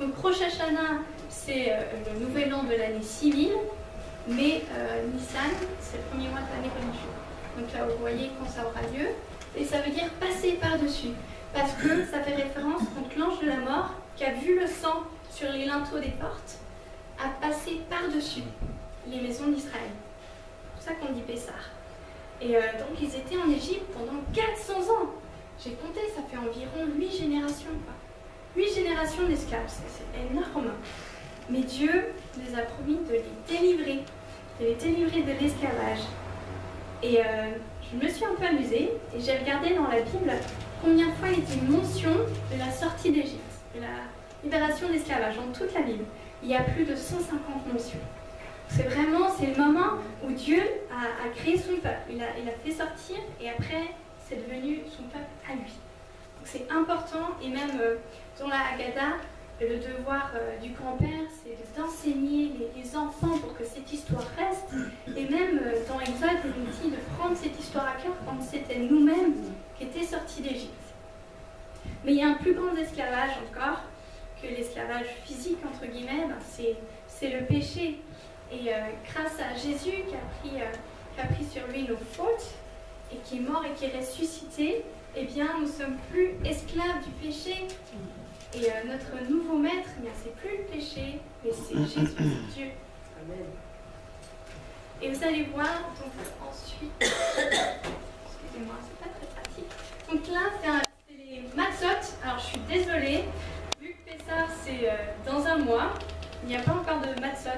Donc, Rosh Hashanah, c'est euh, le nouvel an de l'année civile, mais Nissan, c'est le premier mois de l'année religieuse. Donc là, vous voyez quand ça aura lieu. Et ça veut dire passer par-dessus. Parce que ça fait référence contre l'ange de la mort qui a vu le sang sur les linteaux des portes, a passé par-dessus les maisons d'Israël. C'est pour ça qu'on dit Pessar. Et euh, donc ils étaient en Égypte pendant 400 ans. J'ai compté, ça fait environ 8 générations. Quoi. 8 générations d'esclaves, c'est énorme. Mais Dieu les a promis de les délivrer, de les délivrer de l'esclavage. Et euh, je me suis un peu amusée et j'ai regardé dans la Bible combien de fois il était mention de la sortie d'Égypte, de la libération de l'esclavage, dans toute la Bible. Il y a plus de 150 mentions. C'est vraiment, c'est le moment où Dieu a, créé son peuple. Il a, fait sortir et après, c'est devenu son peuple à lui. Donc c'est important et même euh, dans la Haggadah, le devoir euh, du grand-père, c'est d'enseigner les, les enfants pour que cette histoire reste. Et même euh, dans Exode, il nous dit de prendre cette histoire à cœur quand c'était nous-mêmes qui étaient sortis d'Égypte. Mais il y a un plus grand esclavage encore que l'esclavage physique, entre guillemets, ben, c'est, c'est le péché. Et euh, grâce à Jésus qui a, pris, euh, qui a pris sur lui nos fautes et qui est mort et qui est ressuscité, eh bien, nous sommes plus esclaves du péché. Et euh, notre nouveau maître, eh c'est plus le péché, mais c'est Jésus, c'est Dieu. Et vous allez voir, donc ensuite, excusez-moi, c'est pas très pratique. Donc là, c'est, les matzot. Alors je suis désolée, Pessah c'est euh, dans un mois, il n'y a pas encore de matzot.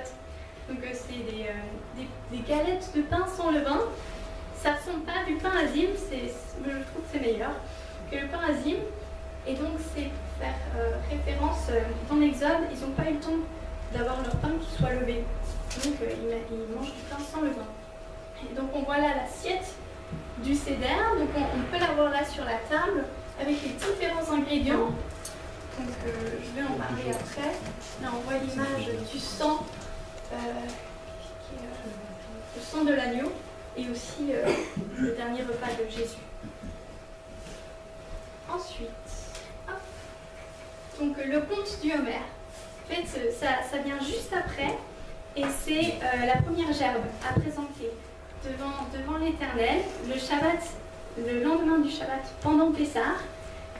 Donc euh, c'est des, euh, des- galettes de pain sans levain. Ça ne ressemble pas du pain azim, c'est, je trouve que c'est meilleur que le pain azim. Et donc c'est pour faire référence dans l'Exode, ils n'ont pas eu le temps d'avoir leur pain qui soit levé. Donc ils, ma- ils mangent du pain sans levain. Donc on voit là l'assiette du céder. Donc on, peut la voir là sur la table avec les différents ingrédients. Donc euh, je vais en parler après. Là on voit l'image du sang, euh, euh, le sang de l'agneau et aussi euh, le dernier repas de Jésus. Ensuite, hop. donc le conte du Homère. En fait, ça, ça vient juste après et c'est la première gerbe à présenter devant, devant l'Éternel, le Shabbat, le lendemain du Shabbat pendant Pessah.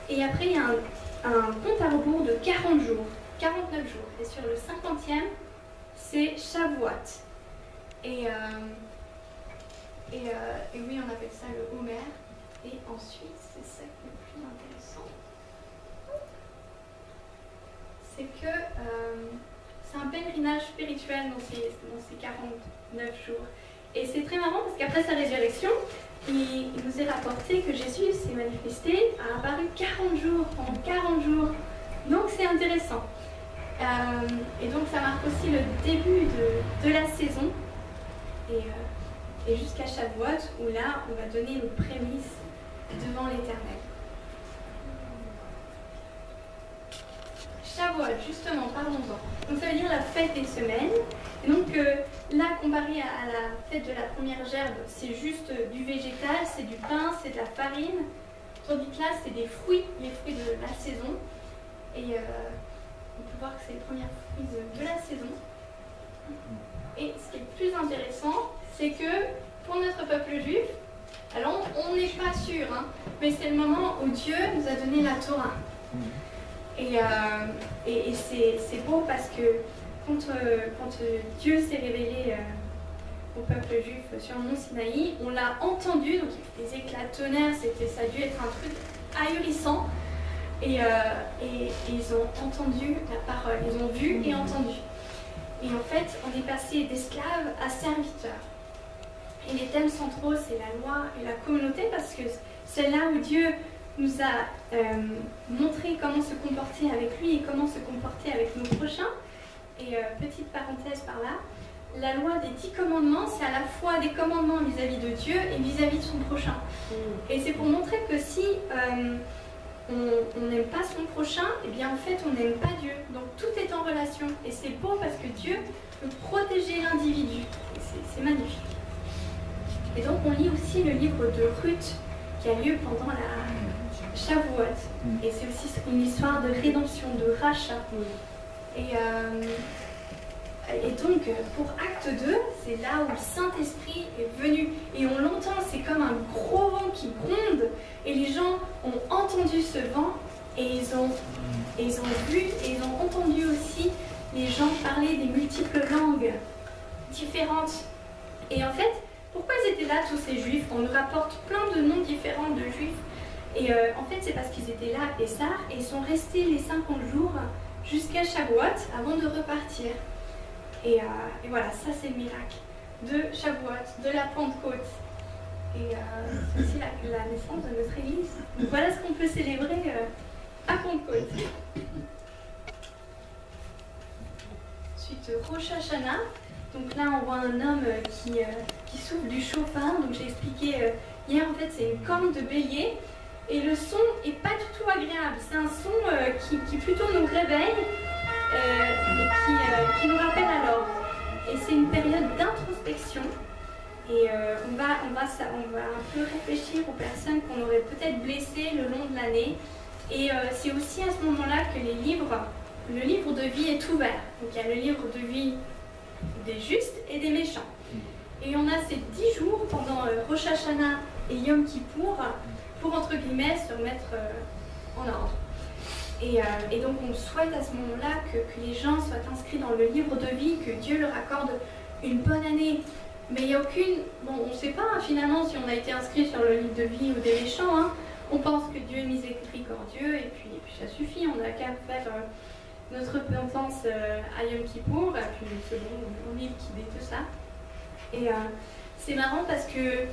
Et après, il y a un, un compte à rebours de 40 jours, 49 jours. Et sur le 50e, c'est Shavuot. Et, euh, euh, et oui, on appelle ça le Homer. Et ensuite, c'est ça qui est le plus intéressant. C'est que euh, c'est un pèlerinage spirituel dans ces, dans ces 49 jours. Et c'est très marrant parce qu'après sa résurrection, il, il nous est rapporté que Jésus s'est manifesté, a apparu 40 jours, pendant 40 jours. Donc c'est intéressant. Euh, et donc ça marque aussi le début de, de la saison. Et, euh, et jusqu'à Shavuot, où là, on va donner nos prémices devant l'Éternel. Shavuot, justement, parlons-en. Donc ça veut dire la fête des semaines. Donc euh, là, comparé à, la fête de la première gerbe, c'est juste euh, du végétal, c'est du pain, c'est de la farine. Tandis que là, c'est des fruits, les fruits de la saison. Et euh, on peut voir que c'est les premiers fruits de, la saison. Et ce qui est plus intéressant, c'est que pour notre peuple juif, alors on n'est pas sûr, hein, mais c'est le moment où Dieu nous a donné la Torah. Et, c'est beau parce que quand, euh, quand Dieu s'est révélé au peuple juif sur le mont Sinaï, on l'a entendu, donc il y avait des éclats de tonnerre, ça a dû être un truc ahurissant. Et, ils ont entendu la parole, ils ont vu et entendu. Et en fait, on est passé d'esclaves à serviteurs. Et les thèmes centraux, c'est la loi et la communauté, parce que c'est là où Dieu nous a euh, montré comment se comporter avec lui et comment se comporter avec nos prochains. Et euh, petite parenthèse par là, la loi des dix commandements, c'est à la fois des commandements vis-à-vis de Dieu et vis-à-vis de son prochain. Mm. Et c'est pour montrer que si euh, on n'aime pas son prochain, et eh bien en fait on n'aime pas Dieu. Donc tout est en relation. Et c'est beau parce que Dieu peut protéger l'individu. C'est magnifique. Et donc on lit aussi le livre de Ruth qui a lieu pendant la Shavuot. Et c'est aussi une histoire de rédemption, de rachat. Et, euh, et donc pour acte 2, c'est là où le Saint-Esprit est venu. Et on l'entend, c'est comme un gros vent qui gronde. Et les gens ont entendu ce vent et ils ont, ils ont vu et ils ont entendu aussi les gens parler des multiples langues différentes. Et en fait, pourquoi ils étaient là, tous ces juifs? On nous rapporte plein de noms différents de juifs. Et euh, en fait, c'est parce qu'ils étaient là à Pessar et ils sont restés les 50 jours jusqu'à Shavuot avant de repartir. Et, euh, et voilà, ça c'est le miracle de Shavuot, de la Pentecôte. Et euh, c'est aussi la, naissance de notre Église. Donc voilà ce qu'on peut célébrer à Pentecôte. Ensuite, Rosh Hashanah. Donc là, on voit un homme qui, qui souffle du chauffard. Donc j'ai expliqué euh, hier, en fait, c'est une corne de bélier. Et le son est pas du tout agréable. C'est un son euh, qui, plutôt nous réveille euh, et qui, qui, nous rappelle à l'ordre. Et c'est une période d'introspection. Et on, va, on, va, on va un peu réfléchir aux personnes qu'on aurait peut-être blessées le long de l'année. Et c'est aussi à ce moment-là que les livres, le livre de vie est ouvert. Donc il y a le livre de vie des justes et des méchants. Et on a ces dix jours pendant euh, Rosh Hashanah et Yom Kippour pour, entre guillemets, se remettre euh, en ordre. Et, euh, et, donc on souhaite à ce moment-là que, les gens soient inscrits dans le livre de vie, que Dieu leur accorde une bonne année. Mais il n'y a aucune... Bon, on ne sait pas hein, finalement si on a été inscrit sur le livre de vie ou des méchants. Hein. On pense que Dieu est miséricordieux et puis, et puis ça suffit. On n'a qu'à faire notre repentance à Yom Kippour, et puis c'est bon, on liquide tout ça. Et euh, c'est marrant parce que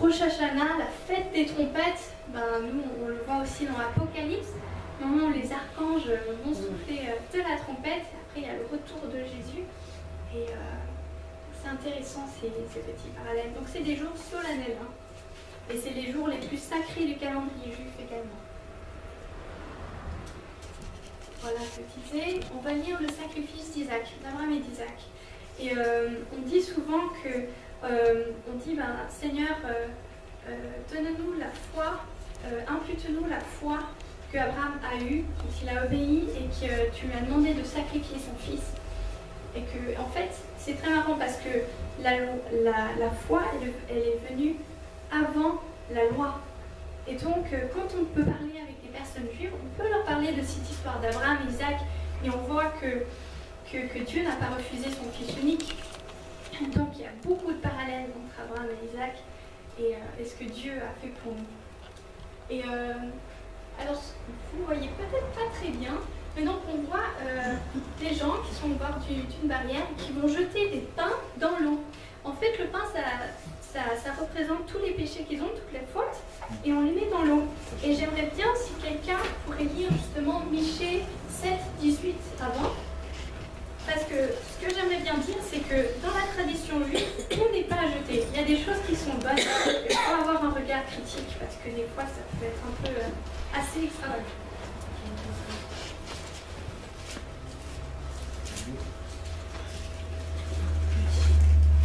Rosh Hashanah, la fête des trompettes, ben, nous on le voit aussi dans l'Apocalypse, au moment où les archanges vont souffler euh, de la trompette, après il y a le retour de Jésus. Et euh, c'est intéressant ces, petits parallèles. Donc c'est des jours solennels. Hein. Et c'est les jours les plus sacrés du calendrier juif également. Voilà ce que. On va lire le sacrifice d'Isaac, d'Abraham et d'Isaac. Et euh, on dit souvent que, euh, on dit, ben, Seigneur, euh, donne-nous la foi, impute-nous la foi que Abraham a eue, qu'il a obéi et que tu lui as demandé de sacrifier son fils. Et que, en fait, c'est très marrant parce que la, foi, elle, est venue avant la loi. Et donc, quand on peut parler avec des personnes juives, on peut leur parler de cette histoire d'Abraham, Isaac, et on voit que, Dieu n'a pas refusé son fils unique. Donc il y a beaucoup de parallèles entre Abraham et Isaac et, euh, ce que Dieu a fait pour nous. Et euh, alors, vous voyez peut-être pas très bien, mais donc on voit euh, des gens qui sont au bord d'une barrière et qui vont jeter des pains dans l'eau. En fait, le pain, ça, ça, représente tous les péchés qu'ils ont, toutes les fautes, et on les met dans l'eau. Et j'aimerais bien si quelqu'un pourrait lire justement Michée 7, 18 avant. Parce que ce que j'aimerais bien dire, c'est que dans la tradition juive, tout n'est pas à jeter. Il y a des choses qui sont bonnes. Il faut avoir un regard critique parce que des fois, ça peut être un peu euh, assez extravagant.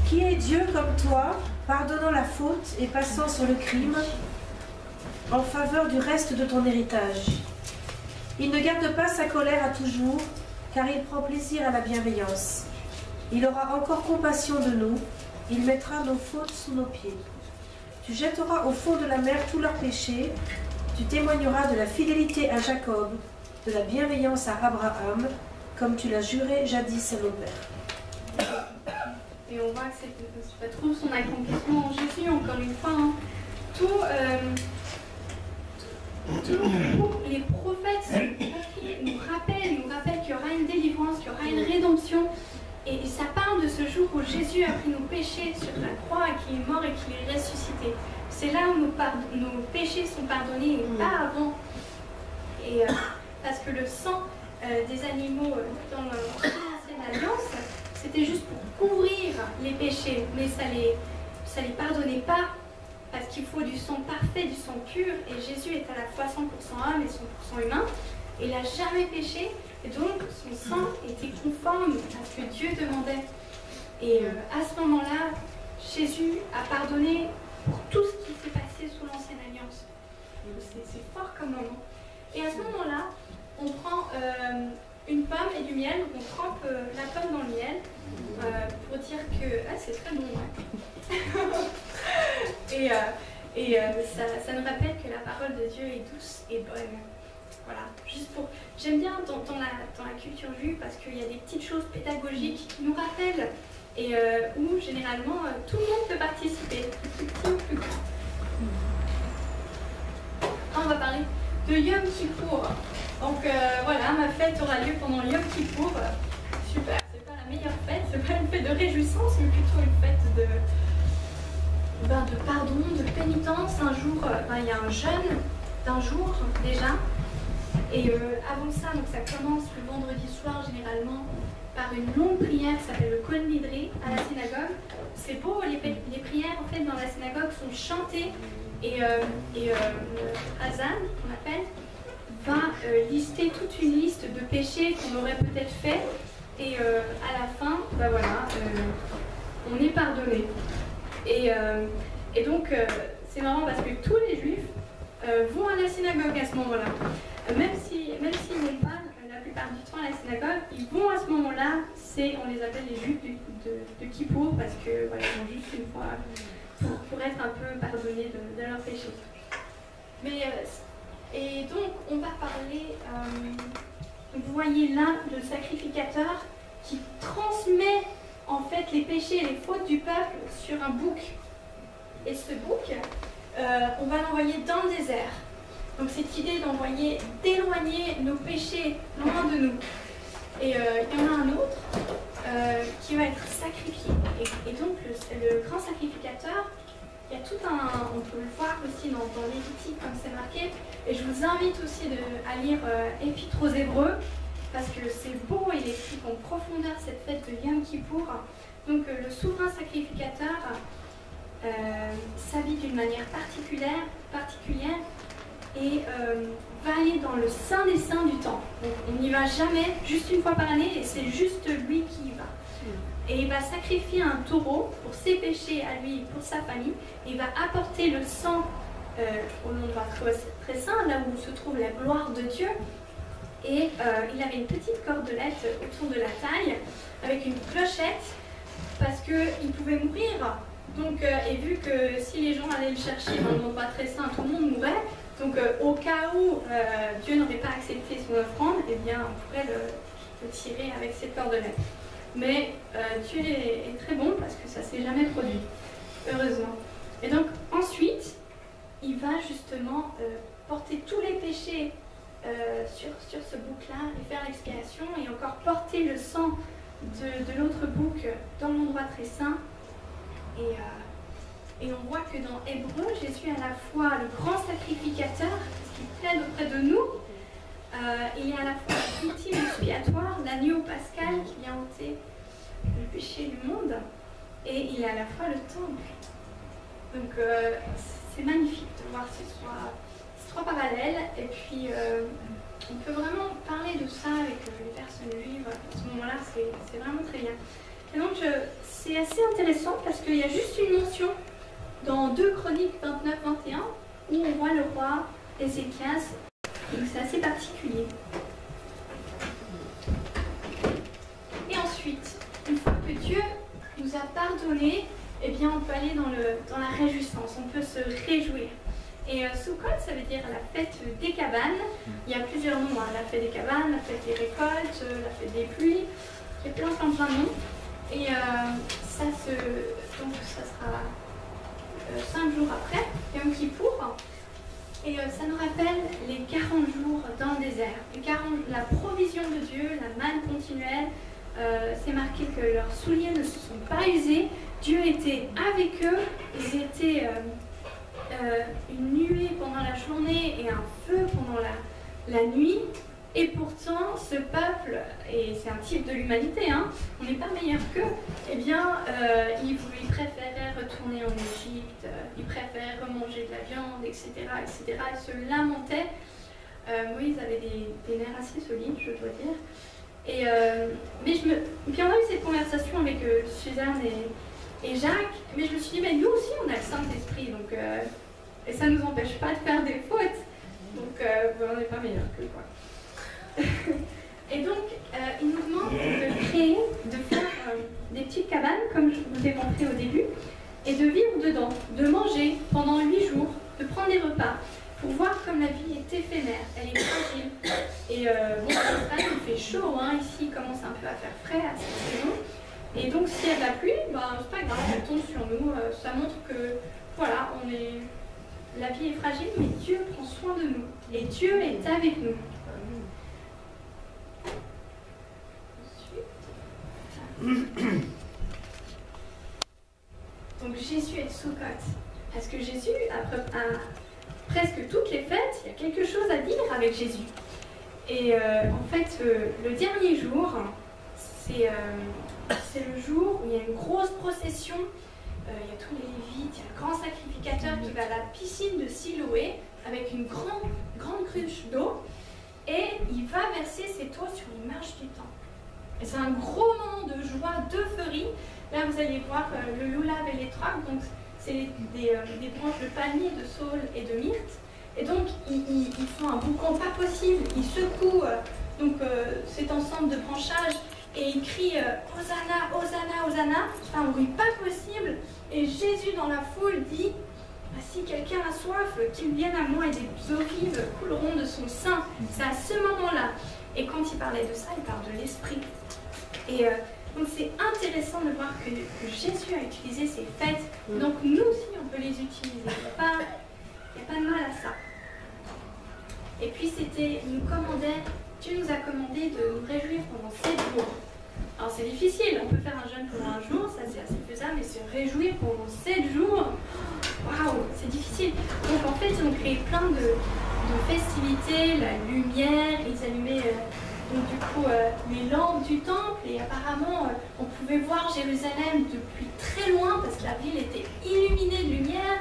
Qui est Dieu comme toi, pardonnant la faute et passant sur le crime en faveur du reste de ton héritage? Il ne garde pas sa colère à toujours car il prend plaisir à la bienveillance. Il aura encore compassion de nous, Il mettra nos fautes sous nos pieds. Tu jetteras au fond de la mer tous leurs péchés. Tu témoigneras de la fidélité à Jacob, de la bienveillance à Abraham, comme tu l'as juré jadis à nos pères. Et on voit que c'est- ça trouve son accomplissement en Jésus, encore une fois. hein. Euh, les prophètes nous rappellent, nous rappellent qu'il y aura une délivrance, qu'il y aura une rédemption. Et, ça parle de ce jour où Jésus a pris nos péchés sur la croix et qu'il est mort et qu'il est ressuscité. C'est là où nos, nos péchés sont pardonnés et pas avant. Et, euh, parce que le sang euh, des animaux euh, dans l'ancienne alliance, c'était juste pour couvrir les péchés, mais ça les, ça les pardonnait pas, parce qu'il faut du sang parfait, du sang pur, et Jésus est à la fois 100% homme et 100% humain, et il n'a jamais péché, et donc son sang était conforme à ce que Dieu demandait. Et euh, à ce moment-là, Jésus a pardonné pour tout ce qui s'est passé sous l'ancienne alliance. C'est fort comme moment. Et à ce moment-là, on prend euh, une pomme et du miel, on trempe euh, la pomme dans le miel pour dire que ah, c'est très bon. ouais. et euh, et euh, ça, ça nous rappelle que la parole de Dieu est douce et bonne. Voilà, juste pour. J'aime bien dans, la, dans la culture juive parce qu'il y a des petites choses pédagogiques qui nous rappellent et euh, où généralement euh, tout le monde peut participer. Ah, on va parler de Yom Kippour. Donc euh, voilà, ma fête aura lieu pendant Yom Kippour. Super, c'est pas la meilleure fête, c'est pas une fête de réjouissance, mais plutôt une fête de, ben, de pardon, de pénitence. Un jour, ben, il y a un jeûne d'un jour déjà. Et euh, avant ça, donc ça commence le vendredi soir généralement par une longue prière qui s'appelle le Kol Nidri à la synagogue. C'est beau, les, pri- les prières en fait dans la synagogue sont chantées et, euh, et euh, Hazan, qu'on appelle, va euh, lister toute une liste de péchés qu'on aurait peut-être fait et à la fin, ben voilà, on est pardonné. Et, et donc c'est marrant parce que tous les juifs vont à la synagogue à ce moment-là. Euh, Même si, s'ils n'ont pas euh, la plupart du temps à la synagogue, ils vont à ce moment-là, on les appelle les juifs de, de, Kippour parce que voilà, ils vont juste une fois pour, être un peu pardonnés de, leurs péchés. Mais, euh, et donc, on va parler, vous voyez là le sacrificateur qui transmet en fait les péchés et les fautes du peuple sur un bouc. Et ce bouc, on va l'envoyer dans le désert. Donc cette idée d'envoyer, d'éloigner nos péchés loin de nous. Et euh, il y en a un autre euh, qui va être sacrifié. Et, donc le, grand sacrificateur, il y a tout un, on peut le voir aussi dans, dans comme c'est marqué. Et je vous invite aussi à lire euh, Épître aux Hébreux parce que c'est beau, il explique en profondeur cette fête de Yom Kippour. Donc le souverain sacrificateur s'habille d'une manière particulière, particulière et euh, va aller dans le sein des saints du temple. Donc on n'y va jamais, juste une fois par année, et c'est juste lui qui y va. Et il va sacrifier un taureau pour ses péchés à lui et pour sa famille. Et il va apporter le sang euh, au endroit très, très saint, là où se trouve la gloire de Dieu. Et euh, il avait une petite cordelette autour de la taille, avec une clochette, parce qu'il pouvait mourir. Donc, euh, et vu que si les gens allaient le chercher dans l'endroit très saint, tout le monde mourrait. Donc, euh, au cas où euh, Dieu n'aurait pas accepté son offrande, eh bien, on pourrait le, tirer avec cette cordelette. Mais euh, Dieu est, très bon parce que ça s'est jamais produit, heureusement. Et donc, ensuite, il va justement porter tous les péchés sur, sur ce bouc-là et faire l'expiation et encore porter le sang de, de l'autre bouc dans l'endroit très saint. Et, et on voit que dans Hébreu, Jésus est à la fois le grand sacrificateur, parce qu'il plaide auprès de nous, euh, il est à la fois la victime expiatoire, l'agneau pascal qui vient ôter le péché du monde, et il est à la fois le temple. Donc euh, c'est magnifique de voir ces trois, parallèles, et puis euh, on peut vraiment parler de ça avec euh, les personnes juives à ce moment-là, c'est vraiment très bien. Et donc c'est assez intéressant parce qu'il y a juste une mention dans 2 Chroniques 29-21 où on voit le roi Ézéchias donc c'est assez particulier. Et ensuite, une fois que Dieu nous a pardonné eh bien on peut aller dans, le, dans la réjouissance, on peut se réjouir. Et euh, Sukkot, ça veut dire la fête des cabanes. Il y a plusieurs noms, hein. la fête des cabanes, la fête des récoltes, euh, la fête des pluies. Il y a plein, plein, plein de noms. Et euh, ça, se, donc, ça sera cinq jours après, Yom Kippour. Et euh, ça nous rappelle les 40 jours dans le désert. Les 40 la provision de Dieu, la manne continuelle. Euh, c'est marqué que leurs souliers ne se sont pas usés. Dieu était avec eux. Ils étaient euh, euh, une nuée pendant la journée et un feu pendant la, nuit. Et pourtant, ce peuple, et c'est un type de l'humanité, hein, on n'est pas meilleur qu'eux, eh bien, euh, ils, ils préféraient retourner en Égypte, euh, ils préféraient remanger de la viande, etc., etc. Ils se lamentaient. Euh, Moïse avait des, des nerfs assez solides, je dois dire. Et, euh, mais je me... Puis on a eu cette conversation avec euh, Suzanne et, Jacques, mais je me suis dit, mais nous aussi, on a le Saint-Esprit, donc, euh, et ça ne nous empêche pas de faire des fautes. Donc, on n'est pas meilleur que quoi. Et donc, il nous demande de créer, de faire des petites cabanes, comme je vous ai montré au début, et de vivre dedans, de manger pendant huit jours, de prendre des repas, pour voir comme la vie est éphémère, elle est fragile. Et euh, bon, il fait chaud, hein, ici, il commence un peu à faire frais à cette saison. Et donc, s'il y a de la pluie, ben, c'est pas grave, elle tombe sur nous. euh, ça montre que, voilà, on est... la vie est fragile, mais Dieu prend soin de nous. Et Dieu est avec nous. Donc Jésus est Sukkot. Parce que Jésus, après à presque toutes les fêtes, il y a quelque chose à dire avec Jésus. Et euh, en fait, euh, le dernier jour, c'est euh, c'est le jour où il y a une grosse procession. Il y a tous les Lévites, il y a le grand sacrificateur qui va à la piscine de Siloé avec une grande, cruche d'eau. Et il va verser ses toits sur les marches du temple. Et c'est un gros moment de joie, d'euphorie. Là, vous allez voir le loulav et les trocs, donc c'est des, euh, des branches de palmier, de saule et de myrte. Et donc, ils, font un boucan pas possible, ils secouent euh, donc, euh, cet ensemble de branchages et ils crient euh, Hosanna, Hosanna, Hosanna. C'est un bruit pas possible. Et Jésus, dans la foule, dit Ah, Si quelqu'un a soif, qu'il vienne à moi et des eaux couleront de son sein. C'est à ce moment-là. Et quand il parlait de ça, il parle de l'esprit. Donc c'est intéressant de voir que, que Jésus a utilisé ces fêtes. Donc nous aussi, on peut les utiliser. Il n'y a, pas- de mal à ça. Et puis c'était, il nous commandait, Dieu nous a commandé de nous réjouir pendant sept jours. Alors c'est difficile, on peut faire un jeûne pendant un jour, ça c'est assez faisable, mais se réjouir pendant sept jours, waouh, c'est difficile. Donc en fait, ils ont créé plein de, de festivités, la lumière, ils allumaient euh, donc du coup euh, les lampes du temple et apparemment euh, on pouvait voir Jérusalem depuis très loin parce que la ville était illuminée de lumière.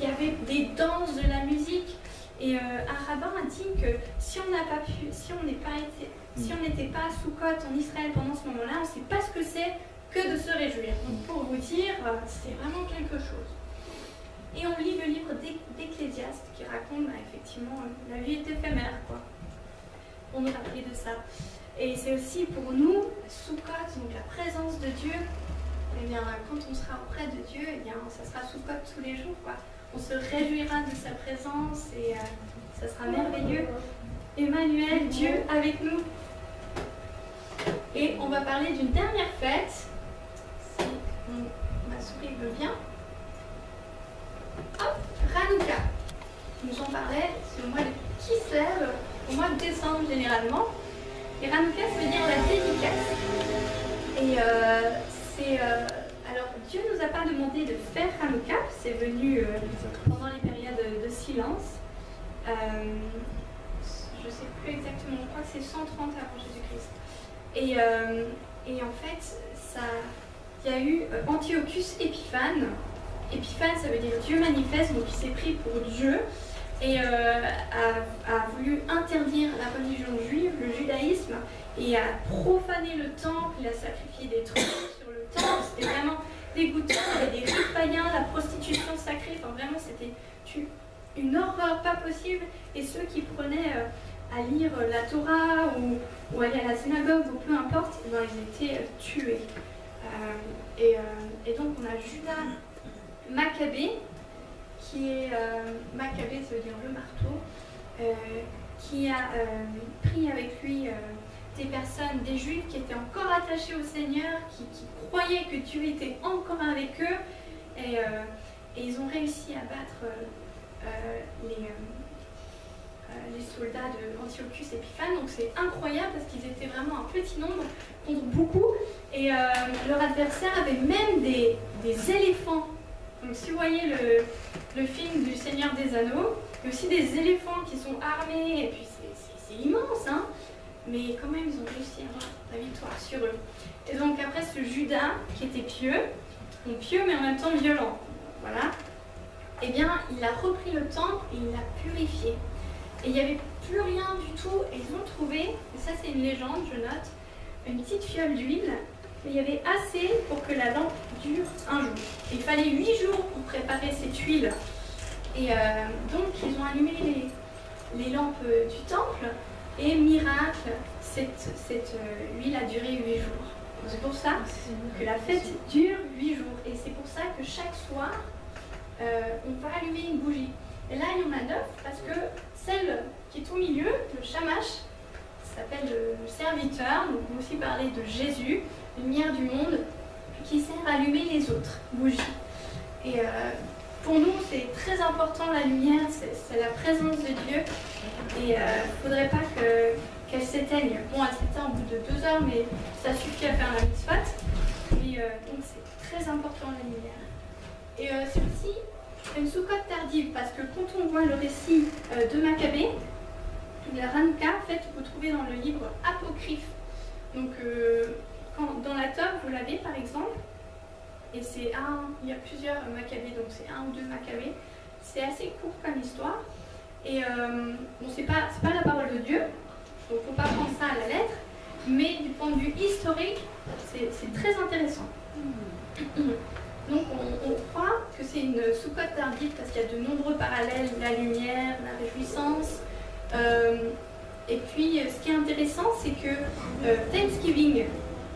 Il y avait des danses, de la musique. Et euh, un rabbin a dit que si on n'a pas pu, si on n'est pas été, si on n'était pas sous côte en Israël pendant ce moment-là, on ne sait pas ce que c'est que de se réjouir. Donc pour vous dire, euh, c'est vraiment quelque chose. Et on lit le livre d'Ecclésiaste qui raconte bah, effectivement la vie est éphémère, quoi. On nous rappeler de ça. Et c'est aussi pour nous, Soukot, donc la présence de Dieu, eh bien, quand on sera auprès de Dieu, eh bien, ça sera Soukot tous les jours. On se réjouira de sa présence et euh, ça sera merveilleux. Emmanuel, Dieu avec nous. Et on va parler d'une dernière fête, si ma souris veut bien. Hop, Hanouka. Nous en parlais, c'est le mois de Kislev, mois de décembre généralement. Et Hanouka, ça veut dire la dédicace. Et euh, c'est. euh, alors, Dieu nous a pas demandé de faire Hanouka, c'est venu euh, pendant les périodes de silence. Je ne sais plus exactement, je crois que c'est 130 avant Jésus-Christ. Et, et en fait, il y a eu Antiochus Épiphane. Épiphane, ça veut dire Dieu manifeste, donc il s'est pris pour Dieu et euh, a, voulu interdire la religion juive, le judaïsme, et a profané le temple, il a sacrifié des trucs sur le temple, c'était vraiment dégoûtant, il y avait des rites païens, la prostitution sacrée, enfin vraiment c'était une horreur pas possible, et ceux qui prenaient euh, à lire la Torah ou, aller à la synagogue ou peu importe, eh ben, ils étaient euh, tués. Et, et donc on a Judas Maccabée, qui est Maccabée, ça veut dire le marteau, qui a pris avec lui des personnes, des juifs qui étaient encore attachés au Seigneur, qui, croyaient que Dieu était encore avec eux, et, ils ont réussi à battre les euh, soldats de Antiochus Épiphanes. Donc c'est incroyable parce qu'ils étaient vraiment un petit nombre contre beaucoup. Et euh, leur adversaire avait même des, éléphants. Donc si vous voyez le, film du Seigneur des Anneaux, il y a aussi des éléphants qui sont armés. Et puis c'est immense, hein mais quand même ils ont réussi à avoir la victoire sur eux. Et donc après ce Judas qui était pieux, donc pieux mais en même temps violent, voilà, eh bien il a repris le temple et il l'a purifié. Et il n'y avait plus rien du tout. Et ils ont trouvé, et ça c'est une légende, je note, une petite fiole d'huile. Il y avait assez pour que la lampe dure un jour. il fallait huit jours pour préparer cette huile. Et euh, donc ils ont allumé les, les lampes euh, du temple. Et miracle, cette, cette euh, huile a duré huit jours. C'est pour ça que la fête dure huit jours. Et c'est pour ça que chaque soir, on va allumer une bougie. Et là, il y en a neuf parce que celle qui est au milieu, le shamash, s'appelle le serviteur, donc on peut aussi parler de Jésus, lumière du monde, qui sert à allumer les autres bougies. Et euh, pour nous, c'est très important la lumière, c'est la présence de Dieu. Et il euh, ne faudrait pas qu'elle s'éteigne. Bon, elle s'éteint au bout de deux heures, mais ça suffit à faire la mitzvah. Mais euh, donc c'est très important la lumière. Et c'est aussi une sous-cote tardive, parce que quand on voit le récit de Maccabée, la Ranka, en fait, vous trouvez dans le livre apocryphe. Donc, dans la Torah, vous l'avez par exemple, et c'est un, il y a plusieurs Maccabées, donc c'est un ou deux Maccabées. C'est assez court comme histoire. Et euh, bon, c'est pas, pas la parole de Dieu, donc faut pas prendre ça à la lettre, mais du point de vue historique, c'est très intéressant. Donc on, croit que c'est une sous-cote tardive parce qu'il y a de nombreux parallèles, la lumière, la réjouissance. Euh, et puis ce qui est intéressant, c'est que euh, Thanksgiving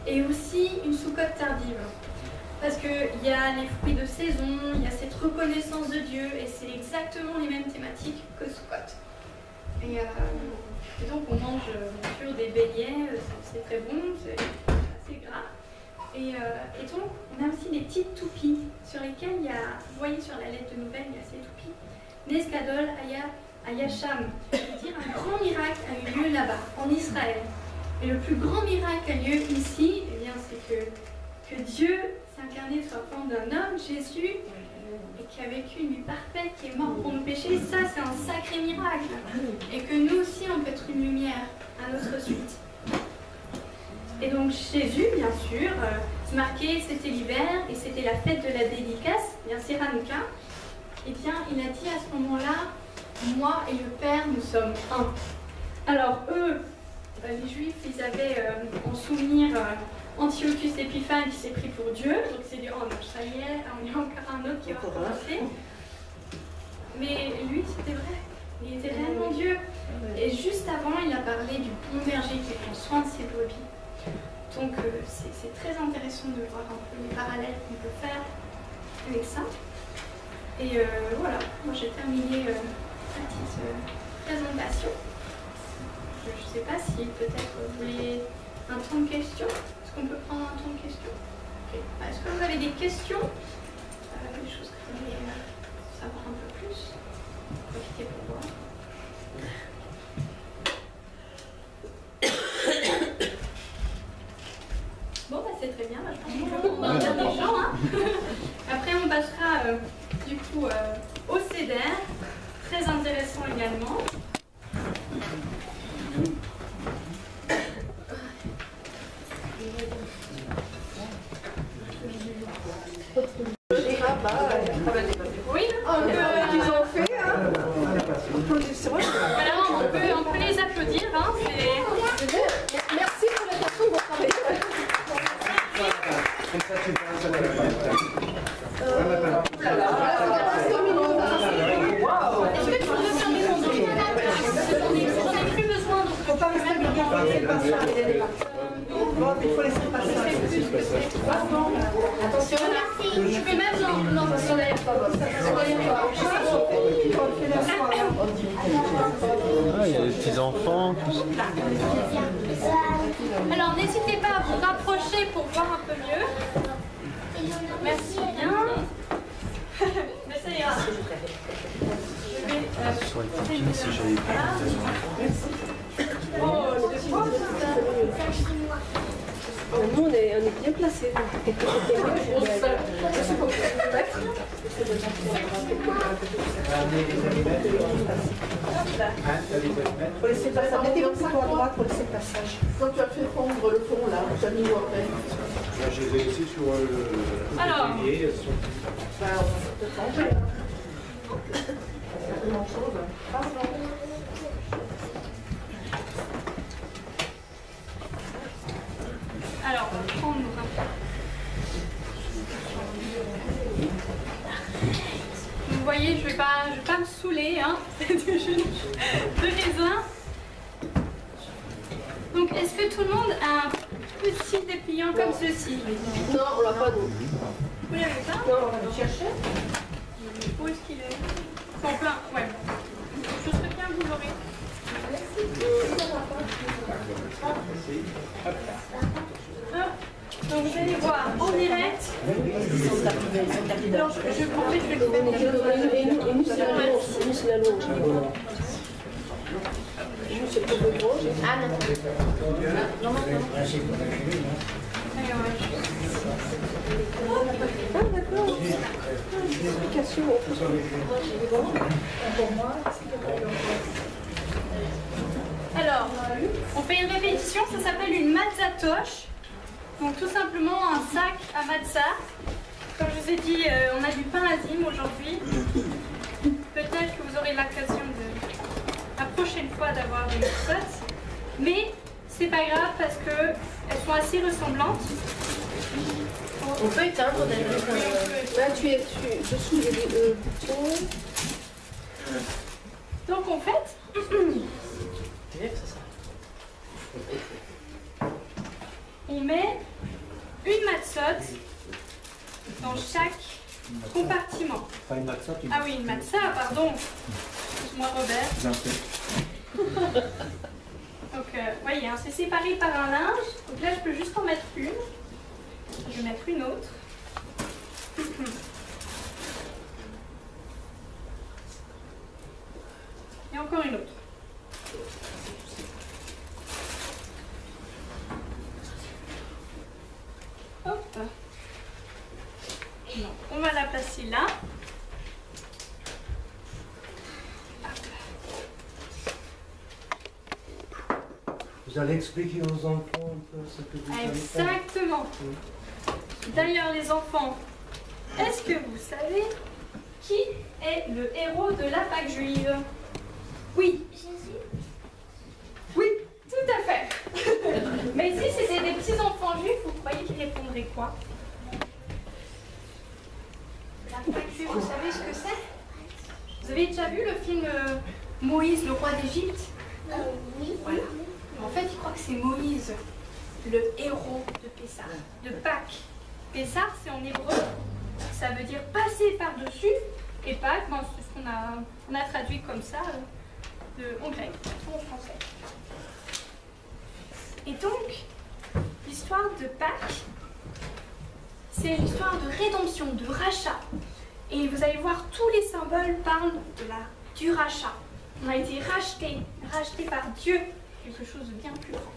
est aussi une sous-cote tardive. Parce qu'il y a les fruits de saison, il y a cette reconnaissance de Dieu, et c'est exactement les mêmes thématiques que Sukkot. Et, euh, et donc on mange bien sûr des beignets, c'est très bon, c'est assez gras. Euh, et, donc, on a aussi des petites toupies sur lesquelles il y a, vous voyez sur la lettre de nouvelle, il y a ces toupies. Neskadol Ayasham. dire un grand miracle a eu lieu là-bas, en Israël. Et le plus grand miracle a lieu ici, eh bien, c'est que, que Dieu incarné sous la forme d'un homme, Jésus, et qui a vécu une vie parfaite, qui est mort pour nos péchés. Ça, c'est un sacré miracle. Et que nous aussi, on peut être une lumière à notre suite. Et donc Jésus, bien sûr, euh, marqué, c'était l'hiver et c'était la fête de la dédicace, bien c'est Hanouka. Et bien, il a dit à ce moment-là, moi et le Père, nous sommes un. Alors eux, les Juifs, ils avaient euh, en souvenir Antiochus Épiphane qui s'est pris pour Dieu. Donc c'est dit, oh non, ça y est, il y a encore un autre qui va commencer. Mais lui, c'était vrai. Il était réellement Dieu. Et juste avant, il a parlé du bon berger qui prend soin de ses brebis. Donc euh, c'est très intéressant de voir un peu les parallèles qu'on peut faire avec ça. Et euh, voilà, moi j'ai terminé euh, ma petite présentation. Je ne sais pas si peut-être vous voulez un temps de questions. Est-ce qu'on peut prendre un temps de questions Est-ce que vous avez des questions? Des choses que vous voulez savoir un peu plus? Profitez pour voir. Bon, bah, c'est très bien. Bah, je pense qu'on des gens. Hein. Après, on passera euh, du coup euh, au CEDER. Très intéressant également. On peut éteindre d'ailleurs. Là, tu es tu, dessous les euh, boutons. Donc en fait, on met une matzot dans chaque compartiment. Pas une matzah, tu Ah oui, une matzah, pardon. Excuse-moi Robert. Donc, euh, voyez, hein, c'est séparé par un linge. Donc là, je peux juste en mettre une. Je vais mettre une autre. Et encore une autre. Hop. Non, on va la placer là. Vous allez expliquer aux enfants un peu ce que vous. Exactement. D'ailleurs, les enfants, est-ce que vous savez qui est le héros de la Pâque juive? Oui. Jésus Oui, tout à fait. Mais si c'était des petits enfants juifs, vous croyez qu'ils répondraient quoi? La Pâque juive, vous savez ce que c'est? Vous avez déjà vu le film euh, Moïse, le roi d'Égypte? Oui. voilà. En fait, il croit que c'est Moïse, le héros de Pessah, de Pâques. Pessah, c'est en hébreu, ça veut dire passer par-dessus, et Pâques, ben, c'est ce qu'on a, on a traduit comme ça euh, de, en grec ou en français. Et donc, l'histoire de Pâques, c'est l'histoire de rédemption, de rachat. Et vous allez voir, tous les symboles parlent de la, du rachat. On a été racheté, racheté par Dieu, quelque chose de bien plus grand.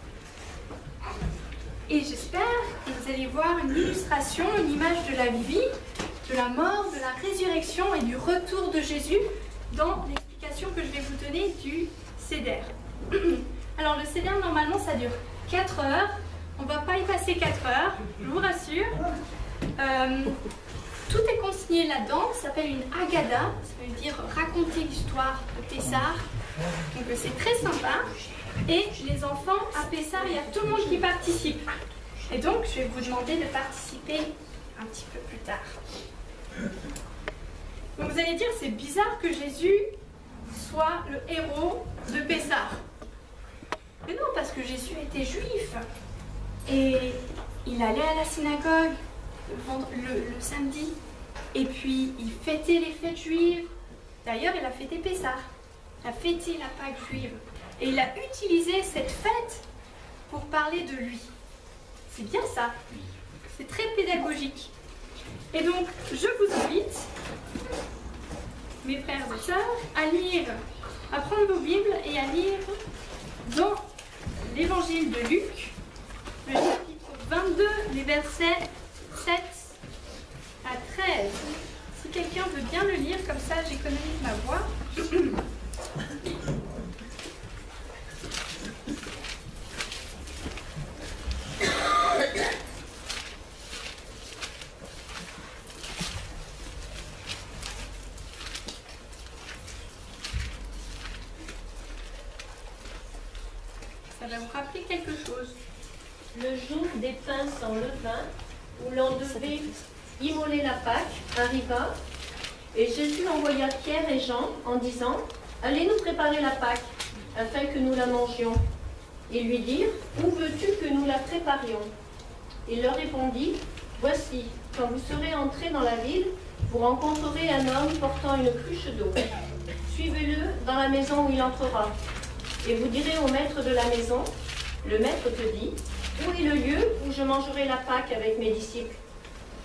Et j'espère que vous allez voir une illustration, une image de la vie, de la mort, de la résurrection et du retour de Jésus dans l'explication que je vais vous donner du CEDER. Alors le CEDER, normalement, ça dure 4 heures. On ne va pas y passer 4 heures, je vous rassure. Euh, tout est consigné là-dedans, ça s'appelle une agada, ça veut dire raconter l'histoire de Pessar. Donc c'est très sympa. Et les enfants, à Pessar, il y a tout le monde qui participe. Et donc je vais vous demander de participer un petit peu plus tard. Donc vous allez dire, c'est bizarre que Jésus soit le héros de Pessar. Mais non, parce que Jésus était juif. Et il allait à la synagogue le, samedi, et puis il fêtait les fêtes juives. D'ailleurs, il a fêté Pessah, il a fêté la Pâque juive. Et il a utilisé cette fête pour parler de lui. C'est bien ça. C'est très pédagogique. Et donc, je vous invite, mes frères et sœurs, à lire, à prendre vos Bibles et à lire dans l'évangile de Luc, le chapitre 22, les versets 7 à 13. Si quelqu'un veut bien le lire, comme ça j'économise ma voix. Ça va vous rappeler quelque chose. Le jour des pains sans levain, où l'on devait immoler la Pâque, arriva, et Jésus envoya Et en disant Allez nous préparer la Pâque, afin que nous la mangions. Ils lui dirent Où veux-tu que nous la préparions? Il leur répondit Voici, quand vous serez entrés dans la ville, vous rencontrerez un homme portant une cruche d'eau. Suivez-le dans la maison où il entrera. Et vous direz au maître de la maison Le maître te dit où est le lieu où je mangerai la Pâque avec mes disciples?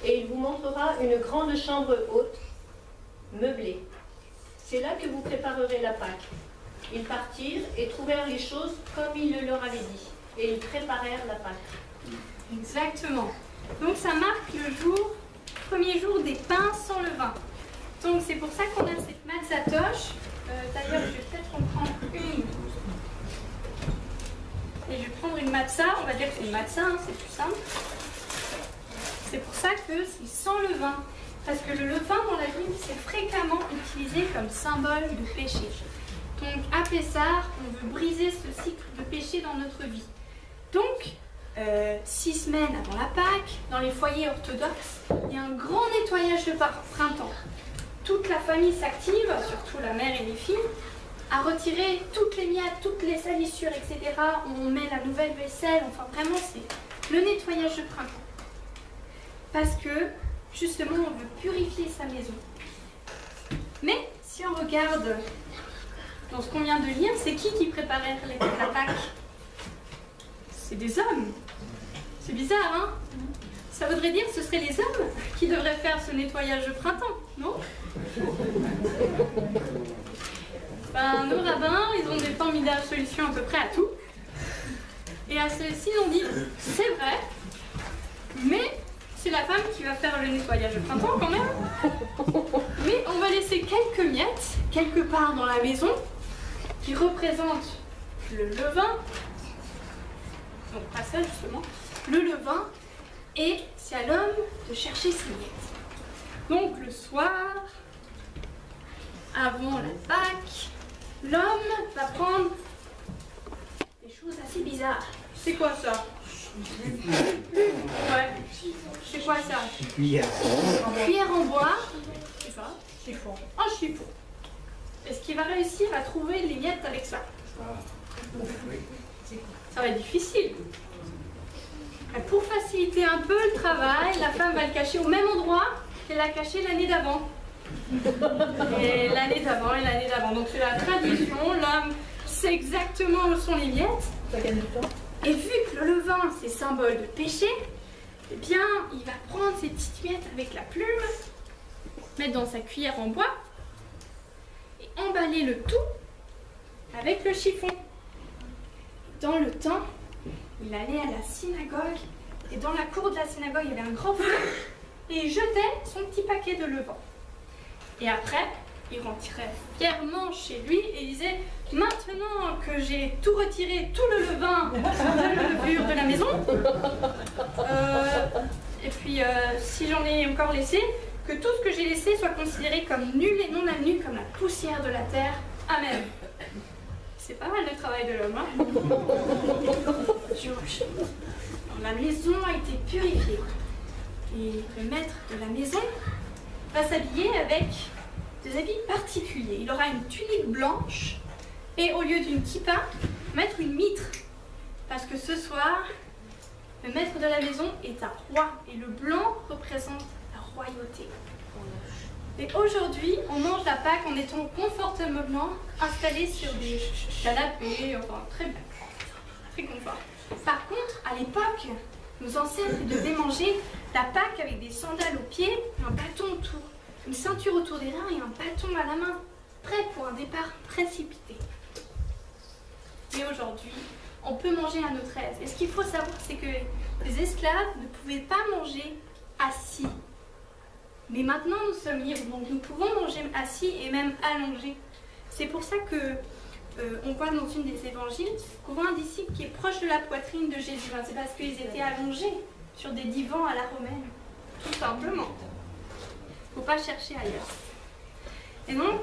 Et il vous montrera une grande chambre haute, meublée. C'est là que vous préparerez la Pâque. Ils partirent et trouvèrent les choses comme il le leur avait dit. Et ils préparèrent la Pâque. Exactement. Donc ça marque le jour, premier jour des pains sans levain. Donc c'est pour ça qu'on a cette matzatoche. Euh, D'ailleurs, je vais peut-être en prendre une. Et je vais prendre une matzah. On va dire que c'est une matzah, hein, c'est plus simple. C'est pour ça que c'est sans levain. Parce que le levain dans la Bible, c'est fréquemment utilisé comme symbole de péché. Donc à Pessar, on veut briser ce cycle de péché dans notre vie. Donc, euh, six semaines avant la Pâque, dans les foyers orthodoxes, il y a un grand nettoyage de printemps. Toute la famille s'active, surtout la mère et les filles, à retirer toutes les miettes, toutes les salissures, etc. On met la nouvelle vaisselle, enfin vraiment c'est le nettoyage de printemps. Parce que justement on veut purifier sa maison. Mais si on regarde dans ce qu'on vient de lire, c'est qui qui préparait les- Pâque? C'est des hommes. C'est bizarre, hein? Ça voudrait dire que ce seraient les hommes qui devraient faire ce nettoyage de printemps, non? Ben, nos rabbins, ils ont des formidables solutions à peu près à tout. Et à ils ont dit, c'est vrai, mais c'est la femme qui va faire le nettoyage de printemps quand même. Mais on va laisser quelques miettes, quelque part dans la maison, qui représentent le levain, donc pas ça justement, le levain, et c'est à l'homme de chercher ses miettes. Donc le soir, avant la Pâque, l'homme va prendre des choses assez bizarres. C'est quoi ça? Ouais. C'est quoi ça Cuillère. Cuillère en bois. C'est ça Chiffon. Un chiffon. Est-ce qu'il va réussir à trouver les miettes avec ça Ça va être difficile. Et Pour faciliter un peu le travail, la femme va le cacher au même endroit qu'elle l'a caché l'année d'avant. Et l'année d'avant et l'année d'avant. Donc c'est la tradition, l'homme sait exactement où sont les miettes. Et vu que le levain, c'est symbole de péché, eh bien, il va prendre ses petites miettes avec la plume, mettre dans sa cuillère en bois et emballer le tout avec le chiffon. Dans le temps, il allait à la synagogue et dans la cour de la synagogue, il y avait un grand feu et il jetait son petit paquet de levain. Et après, il rentrait fièrement chez lui et disait Maintenant que j'ai tout retiré, tout le levain de la levure de la maison, euh, et puis euh, si j'en ai encore laissé, que tout ce que j'ai laissé soit considéré comme nul et non avenu, comme la poussière de la terre. Amen. C'est pas mal le travail de l'homme. Hein Georges. La maison a été purifiée. Et le maître de la maison va s'habiller avec des habits particuliers. Il aura une tunique blanche et au lieu d'une kippa, mettre une mitre. Parce que ce soir, Le maître de la maison est un roi et le blanc représente la royauté. Et aujourd'hui, on mange la Pâque en étant confortablement installés sur des canapés, enfin très bien, très confort. Par contre, à l'époque, nos ancêtres devaient manger la Pâque avec des sandales aux pieds, un bâton autour, une ceinture autour des reins et un bâton à la main, prêt pour un départ précipité. Et aujourd'hui, on peut manger à notre aise. Et ce qu'il faut savoir, c'est que les esclaves ne pouvaient pas manger assis. Mais maintenant, nous sommes libres, donc nous pouvons manger assis et même allongés. C'est pour ça que euh, on voit dans une des évangiles qu'on voit un disciple qui est proche de la poitrine de Jésus. C'est parce qu'ils étaient allongés sur des divans à la romaine, tout simplement. Faut pas chercher ailleurs. Et donc,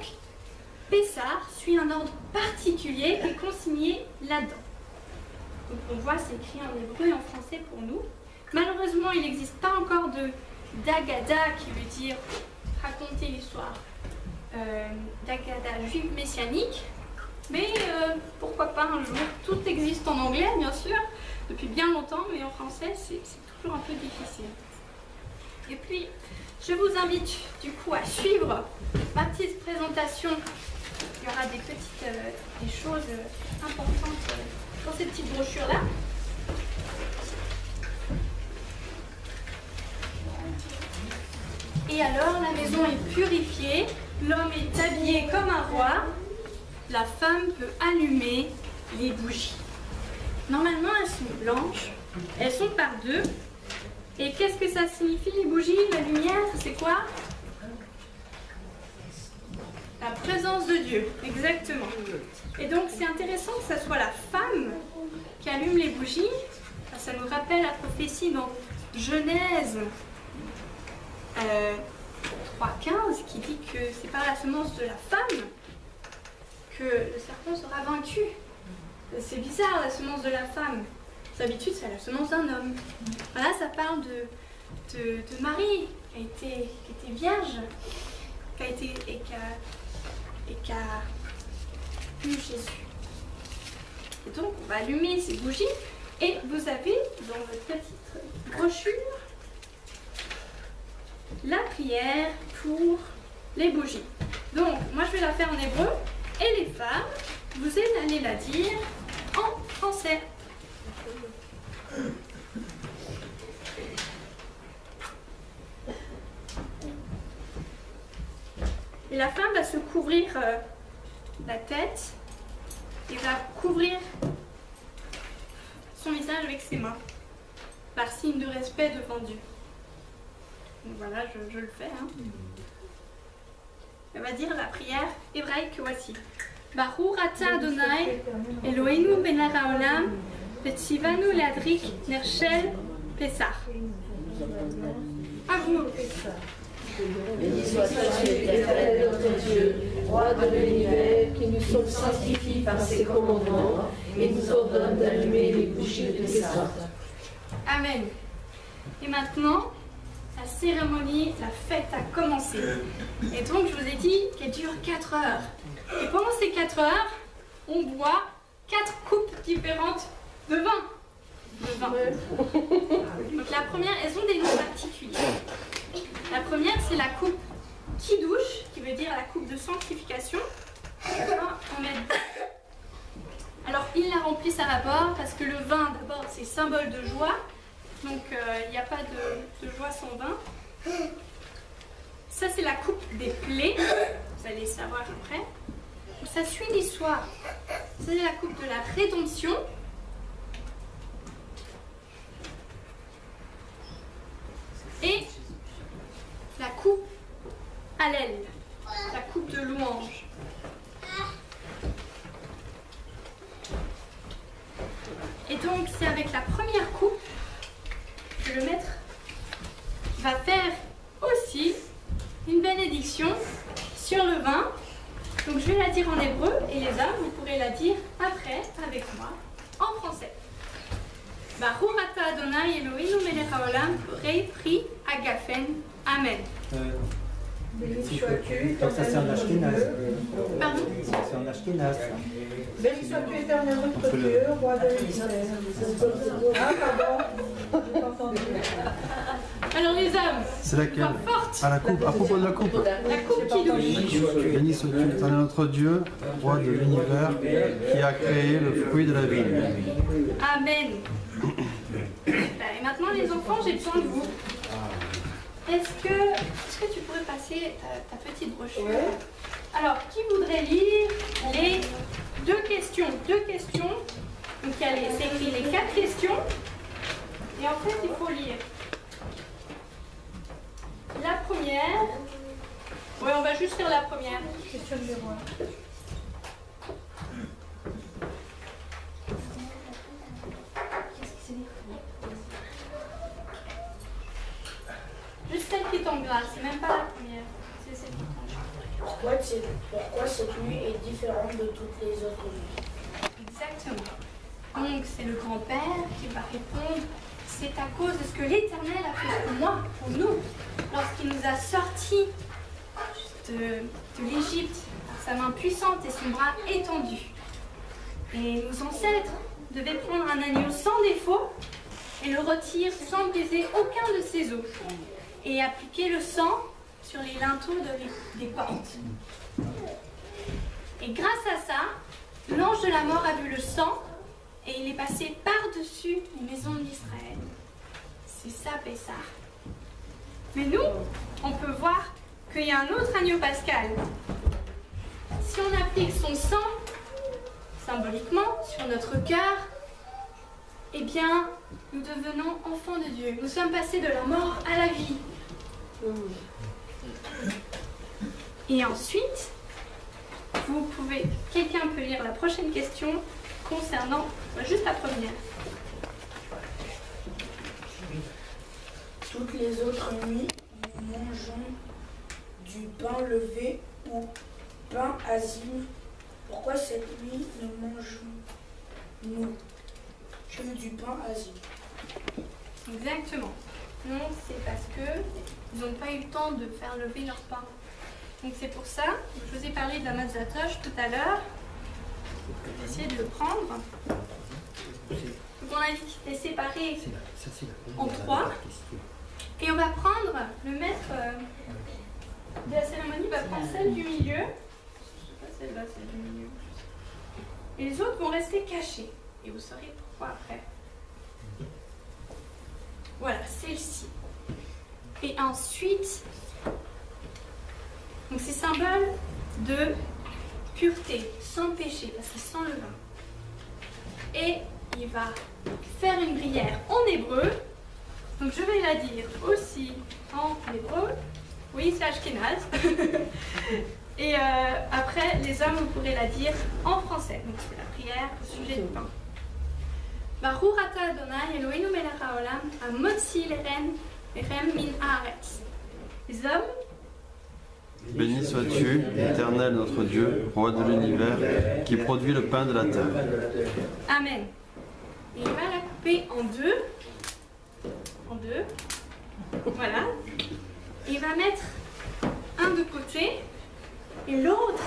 Pessar suit un ordre particulier qui est consigné là-dedans. Donc on voit, c'est écrit en hébreu et en français pour nous. Malheureusement, il n'existe pas encore de d'Agada qui veut dire raconter l'histoire euh, d'Agada juive messianique. Mais euh, pourquoi pas un jour? Tout existe en anglais, bien sûr, depuis bien longtemps, mais en français, c'est toujours un peu difficile. Et puis, je vous invite du coup à suivre ma petite présentation. Il y aura des petites euh, choses importantes dans cette petite brochure-là. Et alors, la maison est purifiée, l'homme est habillé comme un roi, la femme peut allumer les bougies. Normalement, elles sont blanches, elles sont par deux. Et qu'est-ce que ça signifie les bougies, la lumière C'est quoi? La présence de Dieu, exactement. Et donc c'est intéressant que ce soit la femme qui allume les bougies. Ça nous rappelle la prophétie dans Genèse euh, 3.15 qui dit que c'est par la semence de la femme que le serpent sera vaincu. C'est bizarre la semence de la femme. D'habitude, c'est la semence d'un homme. Voilà, ça parle de, de, Marie, qui, a été, qui était vierge, qui a été, et qui a, et qui a eu Jésus. Et donc, on va allumer ces bougies. Et vous avez dans votre petite brochure la prière pour les bougies. Donc, moi je vais la faire en hébreu et les femmes, vous allez la dire en français. Et la femme va se couvrir euh, la tête et va couvrir son visage avec ses mains, par signe de respect devant Dieu. Donc voilà, je, le fais. Hein. Elle va dire la prière hébraïque que voici. Baruch Adonai, Eloheinu ben leadrik nershel Pessah. À vous. Béni éternel notre Dieu, roi de l'univers, qui nous sanctifie par ses commandements et nous ordonne d'allumer les bougies de Pessah. Amen. Et maintenant, la cérémonie, la fête a commencé. Et donc, je vous ai dit qu'elle dure 4 heures. Et pendant ces 4 heures, on boit 4 coupes différentes de vin. De vin. Donc, la première, elles ont des noms particuliers. La première, c'est la coupe qui douche, qui veut dire la coupe de sanctification. On met... Alors, ils la remplissent à rapport parce que le vin, d'abord, c'est symbole de joie. Donc, il n'y a pas de, de, joie sans vin. Ça, c'est la coupe des plaies. Vous allez savoir après. Ça suit l'histoire. Ça, c'est la coupe de la rédemption. Et la coupe à l'aile. La coupe de louange. Et donc, c'est avec la première coupe que le maître va faire aussi une bénédiction sur le vin. Donc je vais la dire en hébreu et les hommes, vous pourrez la dire après avec moi en français. Baruch ata Adonai Eloheinu melech haolam rei pri agafen. Amen. Béni sois-tu, Donc ça c'est en ashkénaze. Pardon? C'est en ashkénaze. Béni sois-tu, éternel notre Dieu, roi de l'univers. Ah, pardon. Alors les hommes, C'est laquelle forte. Ah, la coupe. À propos de la coupe. La coupe qui douche. Béni sois-tu, éternel notre Dieu, roi de l'univers, qui a créé le fruit de la vie. Amen. Et maintenant les enfants, j'ai besoin de vous. Est-ce que, est-ce que tu pourrais passer ta, ta petite brochure Alors, qui voudrait lire les deux questions? Deux questions. Donc il y a les- c'est écrit les quatre questions. Et en fait, il faut lire la première. Oui, on va juste lire la première. Question numéro un. Juste celle qui est en gras, c'est même pas la première. C'est celle qui gras. Pourquoi, pourquoi cette nuit est différente de toutes les autres nuits Exactement. Donc c'est le grand-père qui va répondre. C'est à cause de ce que l'Éternel a fait pour moi, pour nous, lorsqu'il nous a sortis de, de l'Égypte par sa main puissante et son bras étendu. Et nos ancêtres devaient prendre un agneau sans défaut et le retirer sans briser aucun de ses os et appliquer le sang sur les linteaux de- des portes. Et grâce à ça, l'ange de la mort a vu le sang et il est passé par-dessus les maisons d'Israël. C'est ça, Pessah. Mais nous, on peut voir qu'il y a un autre agneau pascal. Si on applique son sang, symboliquement, sur notre cœur, eh bien, nous devenons enfants de Dieu. Nous sommes passés de la mort à la vie. Et ensuite, vous pouvez, quelqu'un peut lire la prochaine question concernant bah, juste la première. Toutes les autres nuits, nous mangeons du pain levé ou pain azime. Pourquoi cette nuit ne mangeons-nous que du pain azime Exactement. Non, c'est parce que ils n'ont pas eu le temps de faire lever leur pain. Donc c'est pour ça, je vous ai parlé de la matzatoche tout à l'heure. Je vais essayer de le prendre. Donc on a c'était séparé en trois. Et on va prendre, le maître euh, de la cérémonie va prendre celle du milieu. Je sais pas celle-là, celle du milieu. Et les autres vont rester cachés. Et vous saurez pourquoi après. Voilà, celle-ci. Et ensuite, donc c'est symbole de pureté, sans péché, parce que sans le vin. Et il va faire une prière en hébreu. Donc je vais la dire aussi en hébreu. Oui, c'est Ashkenaz. Et euh, après, les hommes, vous pourrez la dire en français. Donc c'est la prière au sujet du pain. Baruch ata Adonai Eloheinu melech haolam min haaretz. Les hommes, Béni sois-tu, éternel notre Dieu, roi de l'univers, qui produit le pain de la terre. Amen. Et il va la couper en deux. En deux. Voilà. Il va mettre un de côté et l'autre,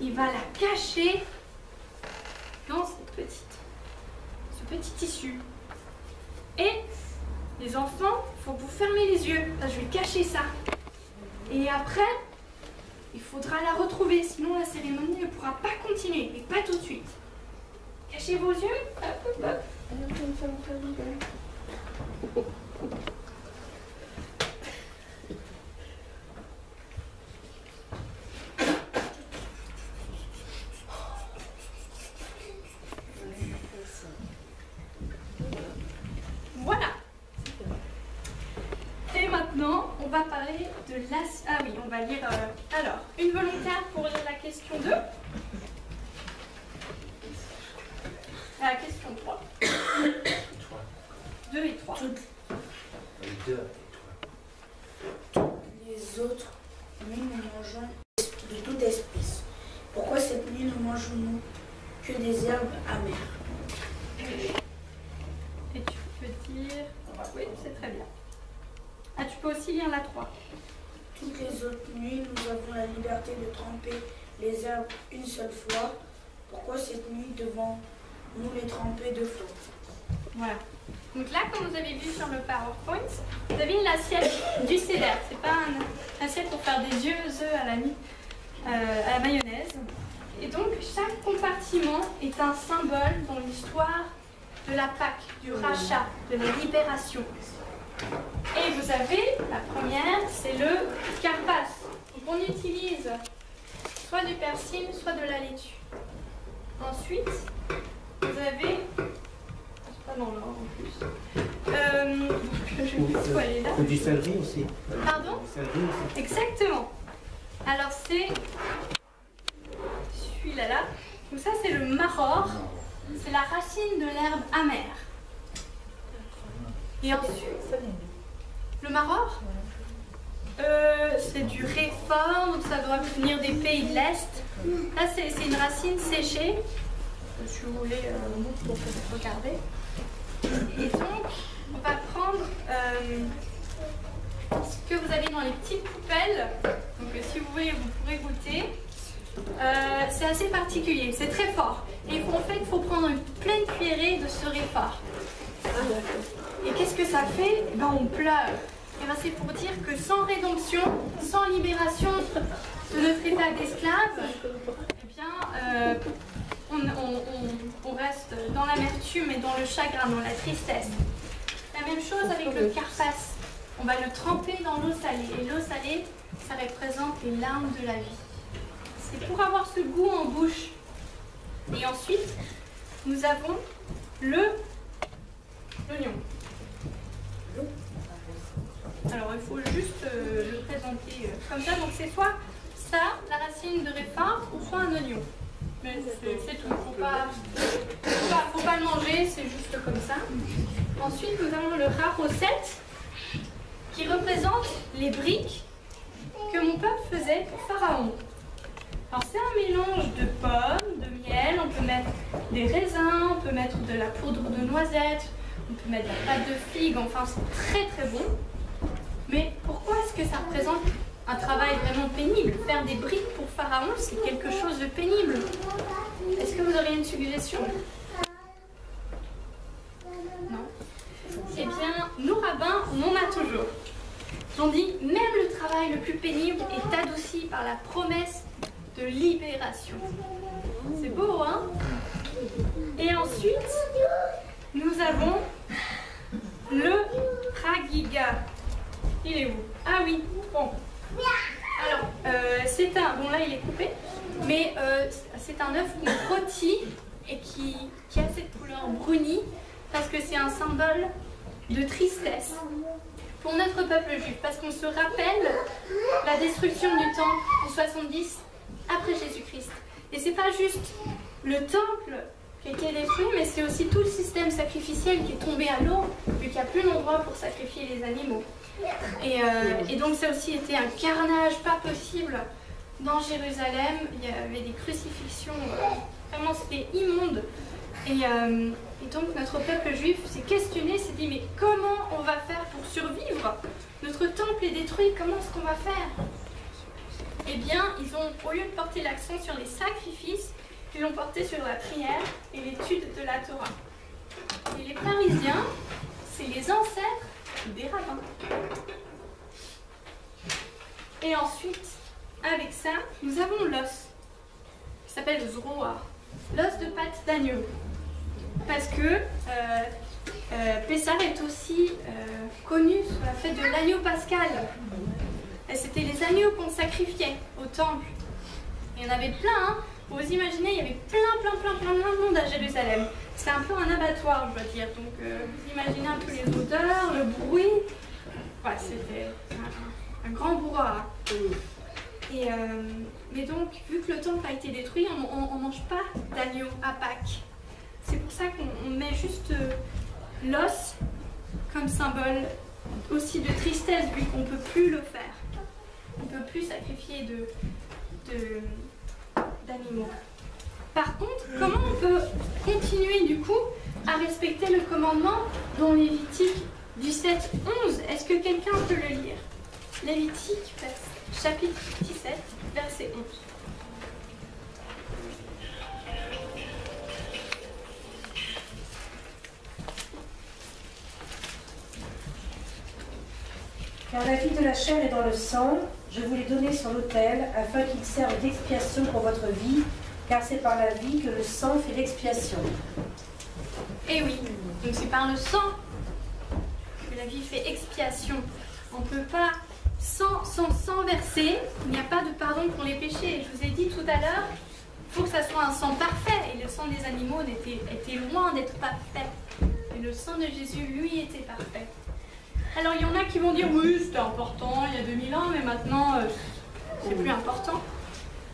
il va la cacher dans cette petite, petit tissu. Et les enfants, il faut que vous fermez les yeux. Là, je vais cacher ça. Et après, il faudra la retrouver, sinon la cérémonie ne pourra pas continuer, et pas tout de suite. Cachez vos yeux. Hop, hop, hop. Voilà. Et maintenant, on va parler de la... Ah oui, on va lire... euh, Alors, une volontaire pour lire la question 2. La question 3. 2 et 3. Les autres nuits, nous mangeons de toute espèce. Pourquoi cette nuit ne mangeons-nous que des herbes amères Et tu peux dire... Oui, c'est très bien. Ah, tu peux aussi lire la 3. Toutes les autres nuits, nous avons la liberté de tremper les herbes une seule fois Voilà. Donc là, comme vous avez vu sur le PowerPoint, vous avez l'assiette du CEDER. C'est pas un assiette pour faire des yeux œufs à la, euh, à la mayonnaise. Et donc, chaque compartiment est un symbole dans l'histoire de la Pâque, du rachat, de la libération. Et vous avez, la première, c'est le carpas. Donc on utilise soit du persil, soit de la laitue. Ensuite, vous avez... C'est pas dans l'ordre en plus. Euh, je sais plus où elle est là. Du céleri aussi. Pardon céleri aussi. Exactement. Alors c'est celui-là là. Donc ça c'est le maror. C'est la racine de l'herbe amère. Et ensuite, le maror, euh, c'est du réfort, donc ça doit venir des pays de l'Est. Là c'est une racine séchée. Si vous voulez euh, regarder. Et donc, on va prendre euh, ce que vous avez dans les petites poubelles. Donc euh, si vous voulez, vous pourrez goûter. Euh, c'est assez particulier, c'est très fort. Et en fait, il faut prendre une pleine cuillerée de ce réfort. Et qu'est-ce que ça fait? Eh ben, On pleure. Et ben, c'est pour dire que sans rédemption, sans libération de notre état d'esclave, eh bien, on, reste dans l'amertume et dans le chagrin, dans la tristesse. La même chose avec le carpas. On va le tremper dans l'eau salée. Et l'eau salée, ça représente les larmes de la vie. C'est pour avoir ce goût en bouche. Et ensuite, nous avons le l'oignon. Alors, il faut juste euh, le présenter euh, comme ça. Donc, c'est soit ça, la racine de réfin, ou soit un oignon. Mais c'est tout. Faut pas, faut pas, le manger, c'est juste comme ça. Ensuite, nous avons le raroset qui représente les briques que mon peuple faisait pour Pharaon. Alors c'est un mélange de pommes, de miel, on peut mettre des raisins, on peut mettre de la poudre de noisette, on peut mettre de la pâte de figue, enfin c'est très très bon. Mais pourquoi est-ce que ça représente un travail vraiment pénible Faire des briques pour Pharaon, c'est quelque chose de pénible. Est-ce que vous auriez une suggestion Non Eh bien, nous rabbins, on en a toujours. On dit, même le travail le plus pénible est adouci par la promesse de libération. C'est beau, hein? Et ensuite, nous avons le Ragiga. Il est où? Ah oui, c'est un... Bon, là, il est coupé. Mais euh, c'est un œuf qu'on rôtit et qui, qui a cette couleur brunie parce que c'est un symbole de tristesse pour notre peuple juif, parce qu'on se rappelle la destruction du temple en 70 après Jésus-Christ. Et c'est pas juste le temple qui a été détruit, mais c'est aussi tout le système sacrificiel qui est tombé à l'eau, vu qu'il n'y a plus d'endroit pour sacrifier les animaux. Et, euh, et donc ça aussi été un carnage pas possible dans Jérusalem. Il y avait des crucifixions, euh, vraiment c'était immonde. Et, euh, et donc notre peuple juif s'est questionné, s'est dit mais comment on va faire pour survivre? Notre temple est détruit, comment est-ce qu'on va faire? Eh bien, ils ont, au lieu de porter l'accent sur les sacrifices, ils l'ont porté sur la prière et l'étude de la Torah. Et les pharisiens, c'est les ancêtres des rabbins. Et ensuite, avec ça, nous avons l'os, qui s'appelle le zroa, l'os de pâte d'agneau. Parce que euh, euh, Pessah est aussi euh, connu sous la fête de l'agneau pascal. C'était les agneaux qu'on sacrifiait au temple. Il y en avait plein, hein. Vous imaginez, il y avait plein, plein, plein, plein, plein de monde à Jérusalem. C'est un peu un abattoir, je dois dire. Donc, euh, vous imaginez un peu les odeurs, le bruit. Voilà, c'était un, grand brouhaha. Et, euh, mais donc, vu que le temple a été détruit, on ne mange pas d'agneau à Pâques. C'est pour ça qu'on on met juste euh, l'os comme symbole aussi de tristesse, vu qu'on ne peut plus le faire. On ne peut plus sacrifier de, d'animaux. Par contre, comment on peut continuer du coup à respecter le commandement dans Lévitique 17, 11 Est-ce que quelqu'un peut le lire? Lévitique, chapitre 17, verset 11. Car la vie de la chair est dans le sang, je vous l'ai donné sur l'autel, afin qu'il serve d'expiation pour votre vie, car c'est par la vie que le sang fait l'expiation. Eh oui, donc c'est par le sang que la vie fait expiation. On ne peut pas, sans, sans sang versé, il n'y a pas de pardon pour les péchés. Je vous ai dit tout à l'heure, il faut que ça soit un sang parfait. Et le sang des animaux était, était loin d'être parfait. Et le sang de Jésus, lui, était parfait. Alors il y en a qui vont dire, oui, c'était important il y a 2000 ans, mais maintenant, euh, c'est plus important.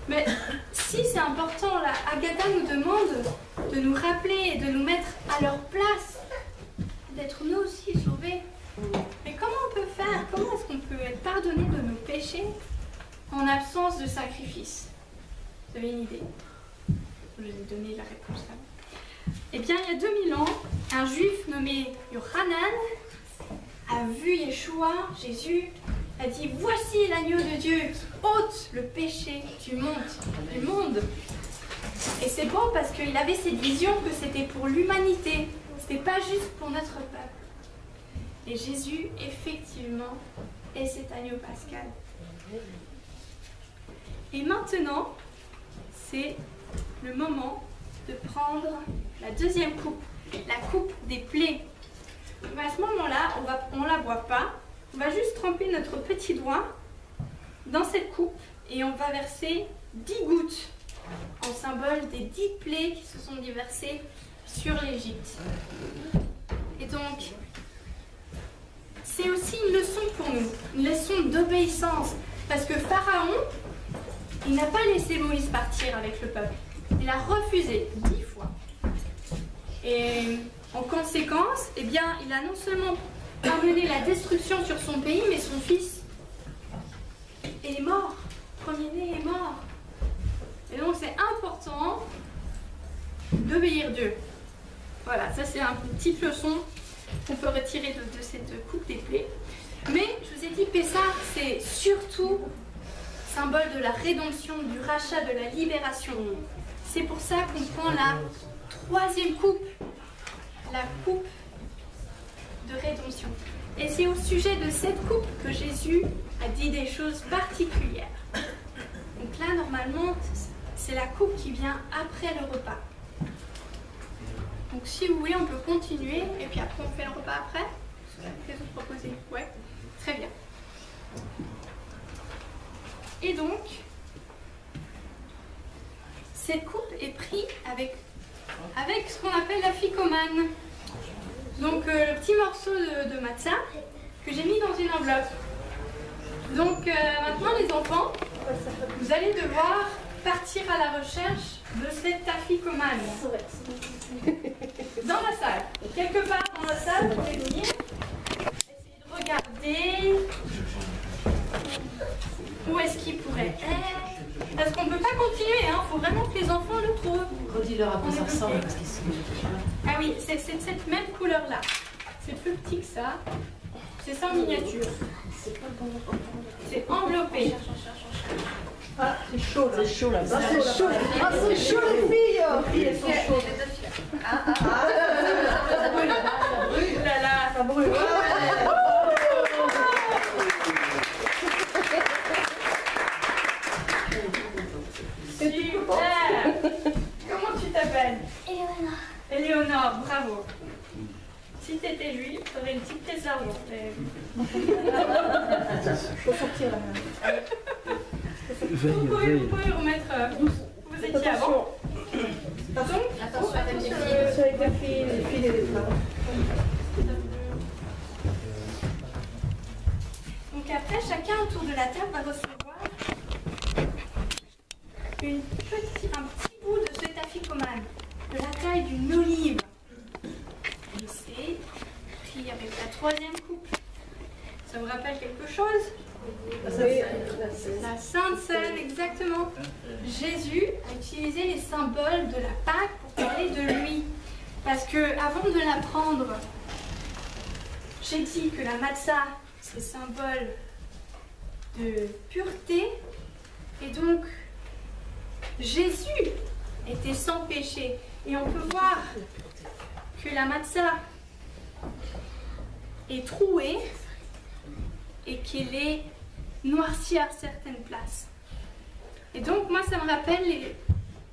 Mais si c'est important, Agatha nous demande de nous rappeler et de nous mettre à leur place, d'être nous aussi sauvés. Mais comment on peut faire? Comment est-ce qu'on peut être pardonné de nos péchés en absence de sacrifice? Vous avez une idée? Je vais vous donner la réponse là. Eh bien, il y a 2000 ans, un juif nommé Yohanan a vu Yeshua, Jésus, a dit Voici l'agneau de Dieu ôte le péché du monde. Du monde. Et c'est bon parce qu'il avait cette vision que c'était pour l'humanité, c'était pas juste pour notre peuple. Et Jésus, effectivement, est cet agneau pascal. Et maintenant, c'est le moment de prendre la deuxième coupe, la coupe des plaies. Mais à ce moment-là, on ne la boit pas, on va juste tremper notre petit doigt dans cette coupe et on va verser 10 gouttes en symbole des 10 plaies qui se sont déversées sur l'Égypte. Et donc, c'est aussi une leçon pour nous, une leçon d'obéissance. Parce que Pharaon, il n'a pas laissé Moïse partir avec le peuple. Il a refusé dix fois. Et en conséquence, eh il a non seulement amené la destruction sur son pays, mais son fils est mort. Premier-né est mort. Et donc c'est important d'obéir Dieu. Voilà, ça c'est une petite leçon qu'on peut retirer de, de, cette coupe des plaies. Mais je vous ai dit, Pessah, c'est surtout symbole de la rédemption, du rachat, de la libération. C'est pour ça qu'on prend la troisième coupe, la coupe de rédemption. Et c'est au sujet de cette coupe que Jésus a dit des choses particulières. Donc là, normalement, c'est la coupe qui vient après le repas. Donc si vous voulez, on peut continuer et puis après on fait le repas après. Qu'est-ce que vous proposez? Ouais, très bien. Et donc, cette coupe est prise avec, avec ce qu'on appelle la ficomane. Donc euh, le petit morceau de, de matzah que j'ai mis dans une enveloppe. Donc euh, maintenant les enfants, vous allez devoir partir à la recherche de cette taficomane. Dans la salle. Quelque part dans la salle, vous pouvez venir. Essayez de regarder où est-ce qu'il pourrait être. Parce qu'on ne peut pas continuer, il hein. faut vraiment que les enfants le trouvent. Redis-leur à quoi ça ressemble. Ah oui, c'est cette même couleur-là. C'est plus petit que ça. C'est ça en miniature. C'est enveloppé. Ah, c'est chaud là. C'est chaud là. Ah, c'est chaud. Ah, c'est chaud les filles. Les filles, elles sont chaudes. Ah, ah, ah. Ça brûle. Ça brûle. là là, ça brûle. Super. Comment tu t'appelles Eleonore. Éléonore, bravo. Si t'étais lui, t'aurais une petite pièce d'argent. Mais- Faut sortir là. Vous pouvez, vous pouvez remettre euh, où vous étiez avant. Donc, Attention filles. Attention avec les filles, les filles et les femmes. Donc après, chacun autour de la table va recevoir une petite- un petit bout de ce taficomane, de la taille d'une olive. C'est pris avec la troisième coupe. Ça vous rappelle quelque chose? La Sainte Seine, exactement. Jésus a utilisé les symboles de la Pâque pour parler de lui. Parce que avant de la prendre, j'ai dit que la matzah, c'est symbole de pureté. Et donc, Jésus était sans péché. Et on peut voir que la matzah est trouée et qui les noircit à certaines places. Et donc moi ça me rappelle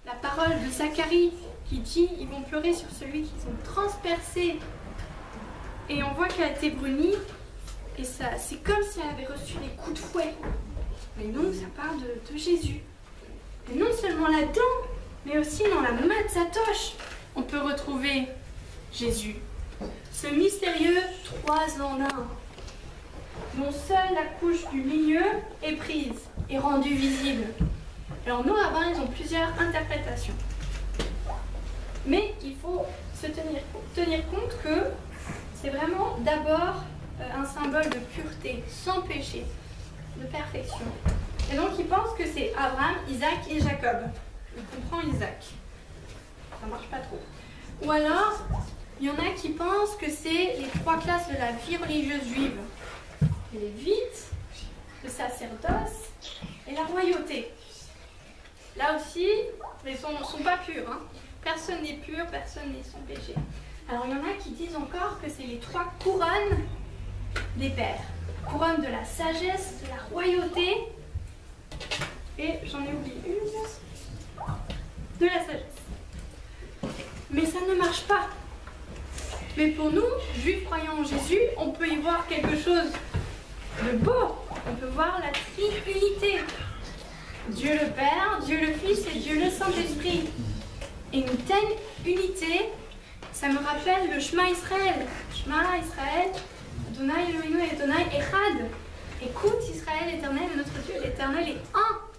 la parole de Zacharie qui dit ils vont pleurer sur celui qu'ils ont transpercé et on voit qu'elle a été brunie et c'est comme si elle avait reçu des coups de fouet. Mais non, ça parle de, de Jésus. Et non seulement là-dedans, mais aussi dans la Matzatoche, on peut retrouver Jésus. Ce mystérieux trois en un, dont seule la couche du milieu est prise et rendue visible. Alors nos rabbins, ils ont plusieurs interprétations. Mais il faut se tenir, tenir compte que c'est vraiment d'abord euh, un symbole de pureté, sans péché, de perfection. Et donc ils pensent que c'est Abraham, Isaac et Jacob. Il comprend Isaac. Ça marche pas trop. Ou alors, il y en a qui pensent que c'est les trois classes de la vie religieuse juive. Les Lévites, le sacerdoce et la royauté. Là aussi, ne sont, sont pas purs. hein. Personne n'est pur, personne n'est sans péché. Alors il y en a qui disent encore que c'est les trois couronnes des pères. Couronne de la sagesse, de la royauté et j'en ai oublié une, de la sagesse. Mais ça ne marche pas. Mais pour nous, juifs croyants en Jésus, on peut y voir quelque chose de beau. On peut voir la triunité. Dieu le Père, Dieu le Fils et Dieu le Saint-Esprit. Et une telle unité, ça me rappelle le Shema Israël. Shema Israël, Adonai Elohim et Adonai Echad. Écoute Israël éternel, notre Dieu l'éternel est un.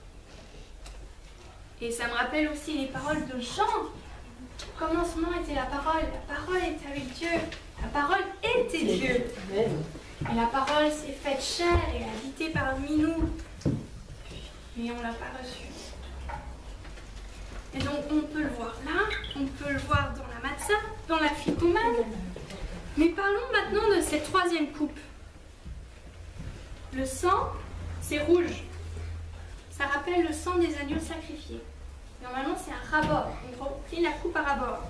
Et ça me rappelle aussi les paroles de Jean. Au commencement était la parole, la parole était avec Dieu, la parole était Dieu. Et la parole s'est faite chair et a habité parmi nous. Mais on ne l'a pas reçue. Et donc on peut le voir là, on peut le voir dans la matzah, dans la ficomane. Mais parlons maintenant de cette troisième coupe. Le sang, c'est rouge. Ça rappelle le sang des agneaux sacrifiés. Normalement, c'est un rabord. On remplit la coupe à rabord.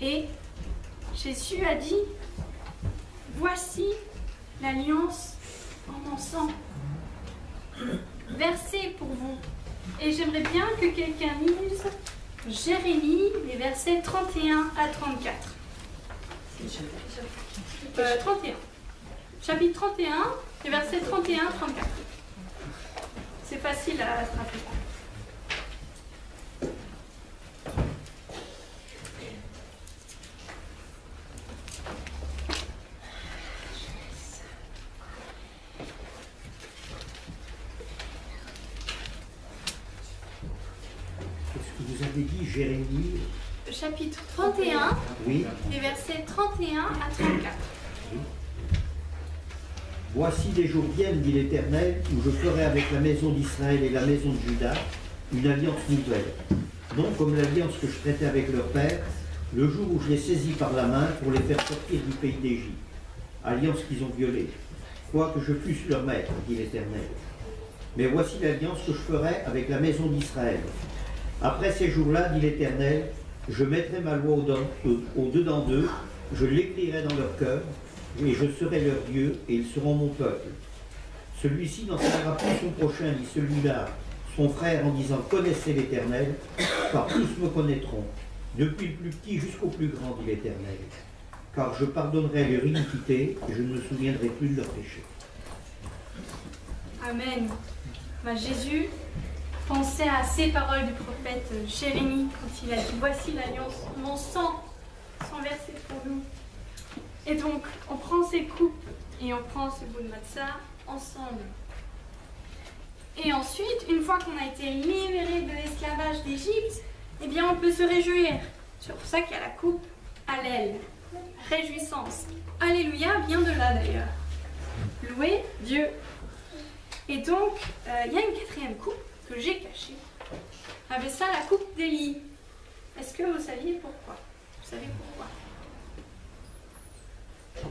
Et Jésus a dit Voici l'alliance en mon sang, pour vous. Et j'aimerais bien que quelqu'un lise Jérémie, les versets 31 à 34. Euh, 31. Chapitre 31, les versets 31 à 34. C'est facile à se rappeler. Qu'est-ce que vous avez dit, Jérémie Chapitre 31, Oui. les versets 31 à 34. Voici les jours viennent, dit l'Éternel, où je ferai avec la maison d'Israël et la maison de Juda une alliance nouvelle. Non comme l'alliance que je traitais avec leur père, le jour où je les saisis par la main pour les faire sortir du pays d'Égypte. Alliance qu'ils ont violée. Quoique je fusse leur maître, dit l'Éternel. Mais voici l'alliance que je ferai avec la maison d'Israël. Après ces jours-là, dit l'Éternel, je mettrai ma loi au-dedans au dedans d'eux, je l'écrirai dans leur cœur, et je serai leur Dieu, et ils seront mon peuple. Celui-ci n'enseignera plus son prochain, ni celui-là, son frère, en disant Connaissez l'Éternel, car tous me connaîtront, depuis le plus petit jusqu'au plus grand, dit l'Éternel. Car je pardonnerai leur iniquité, et je ne me souviendrai plus de leurs péchés. Amen. Bah, Jésus pensait à ces paroles du prophète Jérémie quand il a dit Voici l'alliance, mon sang, sang versé pour nous. Et donc, on prend ces coupes et on prend ce bout de matzah ensemble. Et ensuite, une fois qu'on a été libéré de l'esclavage d'Égypte, eh bien, on peut se réjouir. C'est pour ça qu'il y a la coupe à l'aile. Réjouissance. Alléluia vient de là d'ailleurs. Louer Dieu. Et donc, euh, il y a une quatrième coupe que j'ai cachée. Avec ça, la coupe d'Élie. Est-ce que vous saviez pourquoi? Vous savez pourquoi?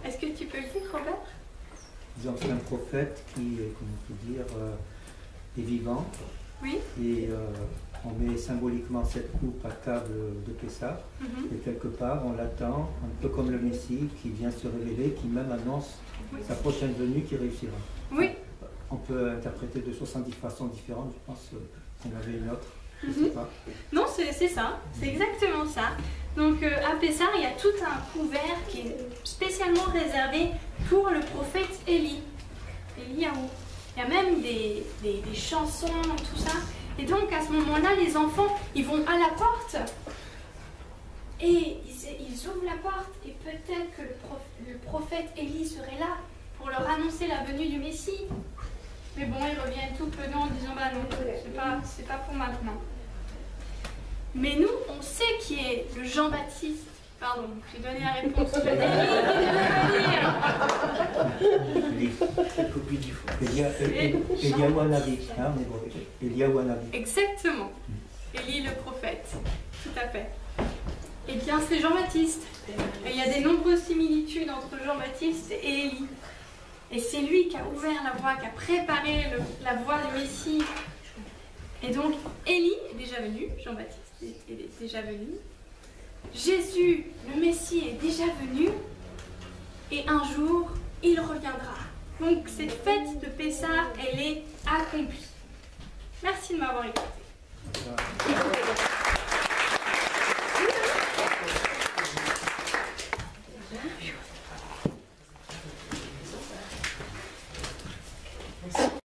Est-ce que tu peux le dire, Robert? Disons que c'est un prophète qui, comment on peut dire, euh, est vivant Oui et euh, on met symboliquement cette coupe à table de Pessah, Mhm. et quelque part on l'attend, un peu comme le Messie qui vient se révéler, qui même annonce Oui. sa prochaine venue qui réussira. Oui. On peut interpréter de 70 façons différentes, je pense euh, qu'on avait une autre, je Mhm. sais pas. Non, c'est ça, c'est exactement ça. Donc euh, à Pessar, il y a tout un couvert qui est spécialement réservé pour le prophète Élie. Eliaou. Il y a même des, des- des chansons, tout ça. Et donc à ce moment-là, les enfants, ils vont à la porte et ils, ils ouvrent la porte et peut-être que le, prof- le prophète Élie serait là pour leur annoncer la venue du Messie. Mais bon, ils reviennent tout penants en disant bah non, c'est pas, pas pour maintenant. Mais nous, on sait qui est le Jean-Baptiste. Pardon, j'ai donné la réponse. Je l'ai dit. Exactement. Élie le prophète. Tout à fait. Eh bien, c'est Jean-Baptiste. Et il y a des nombreuses similitudes entre Jean-Baptiste et Élie. Et c'est lui qui a ouvert la voie, qui a préparé la voie du Messie. Et donc, Élie est déjà venu, Jean-Baptiste est, est déjà venu. Jésus, le Messie, est déjà venu. Et un jour, il reviendra. Donc, cette fête de Pessah, elle est accomplie. Merci de m'avoir écouté.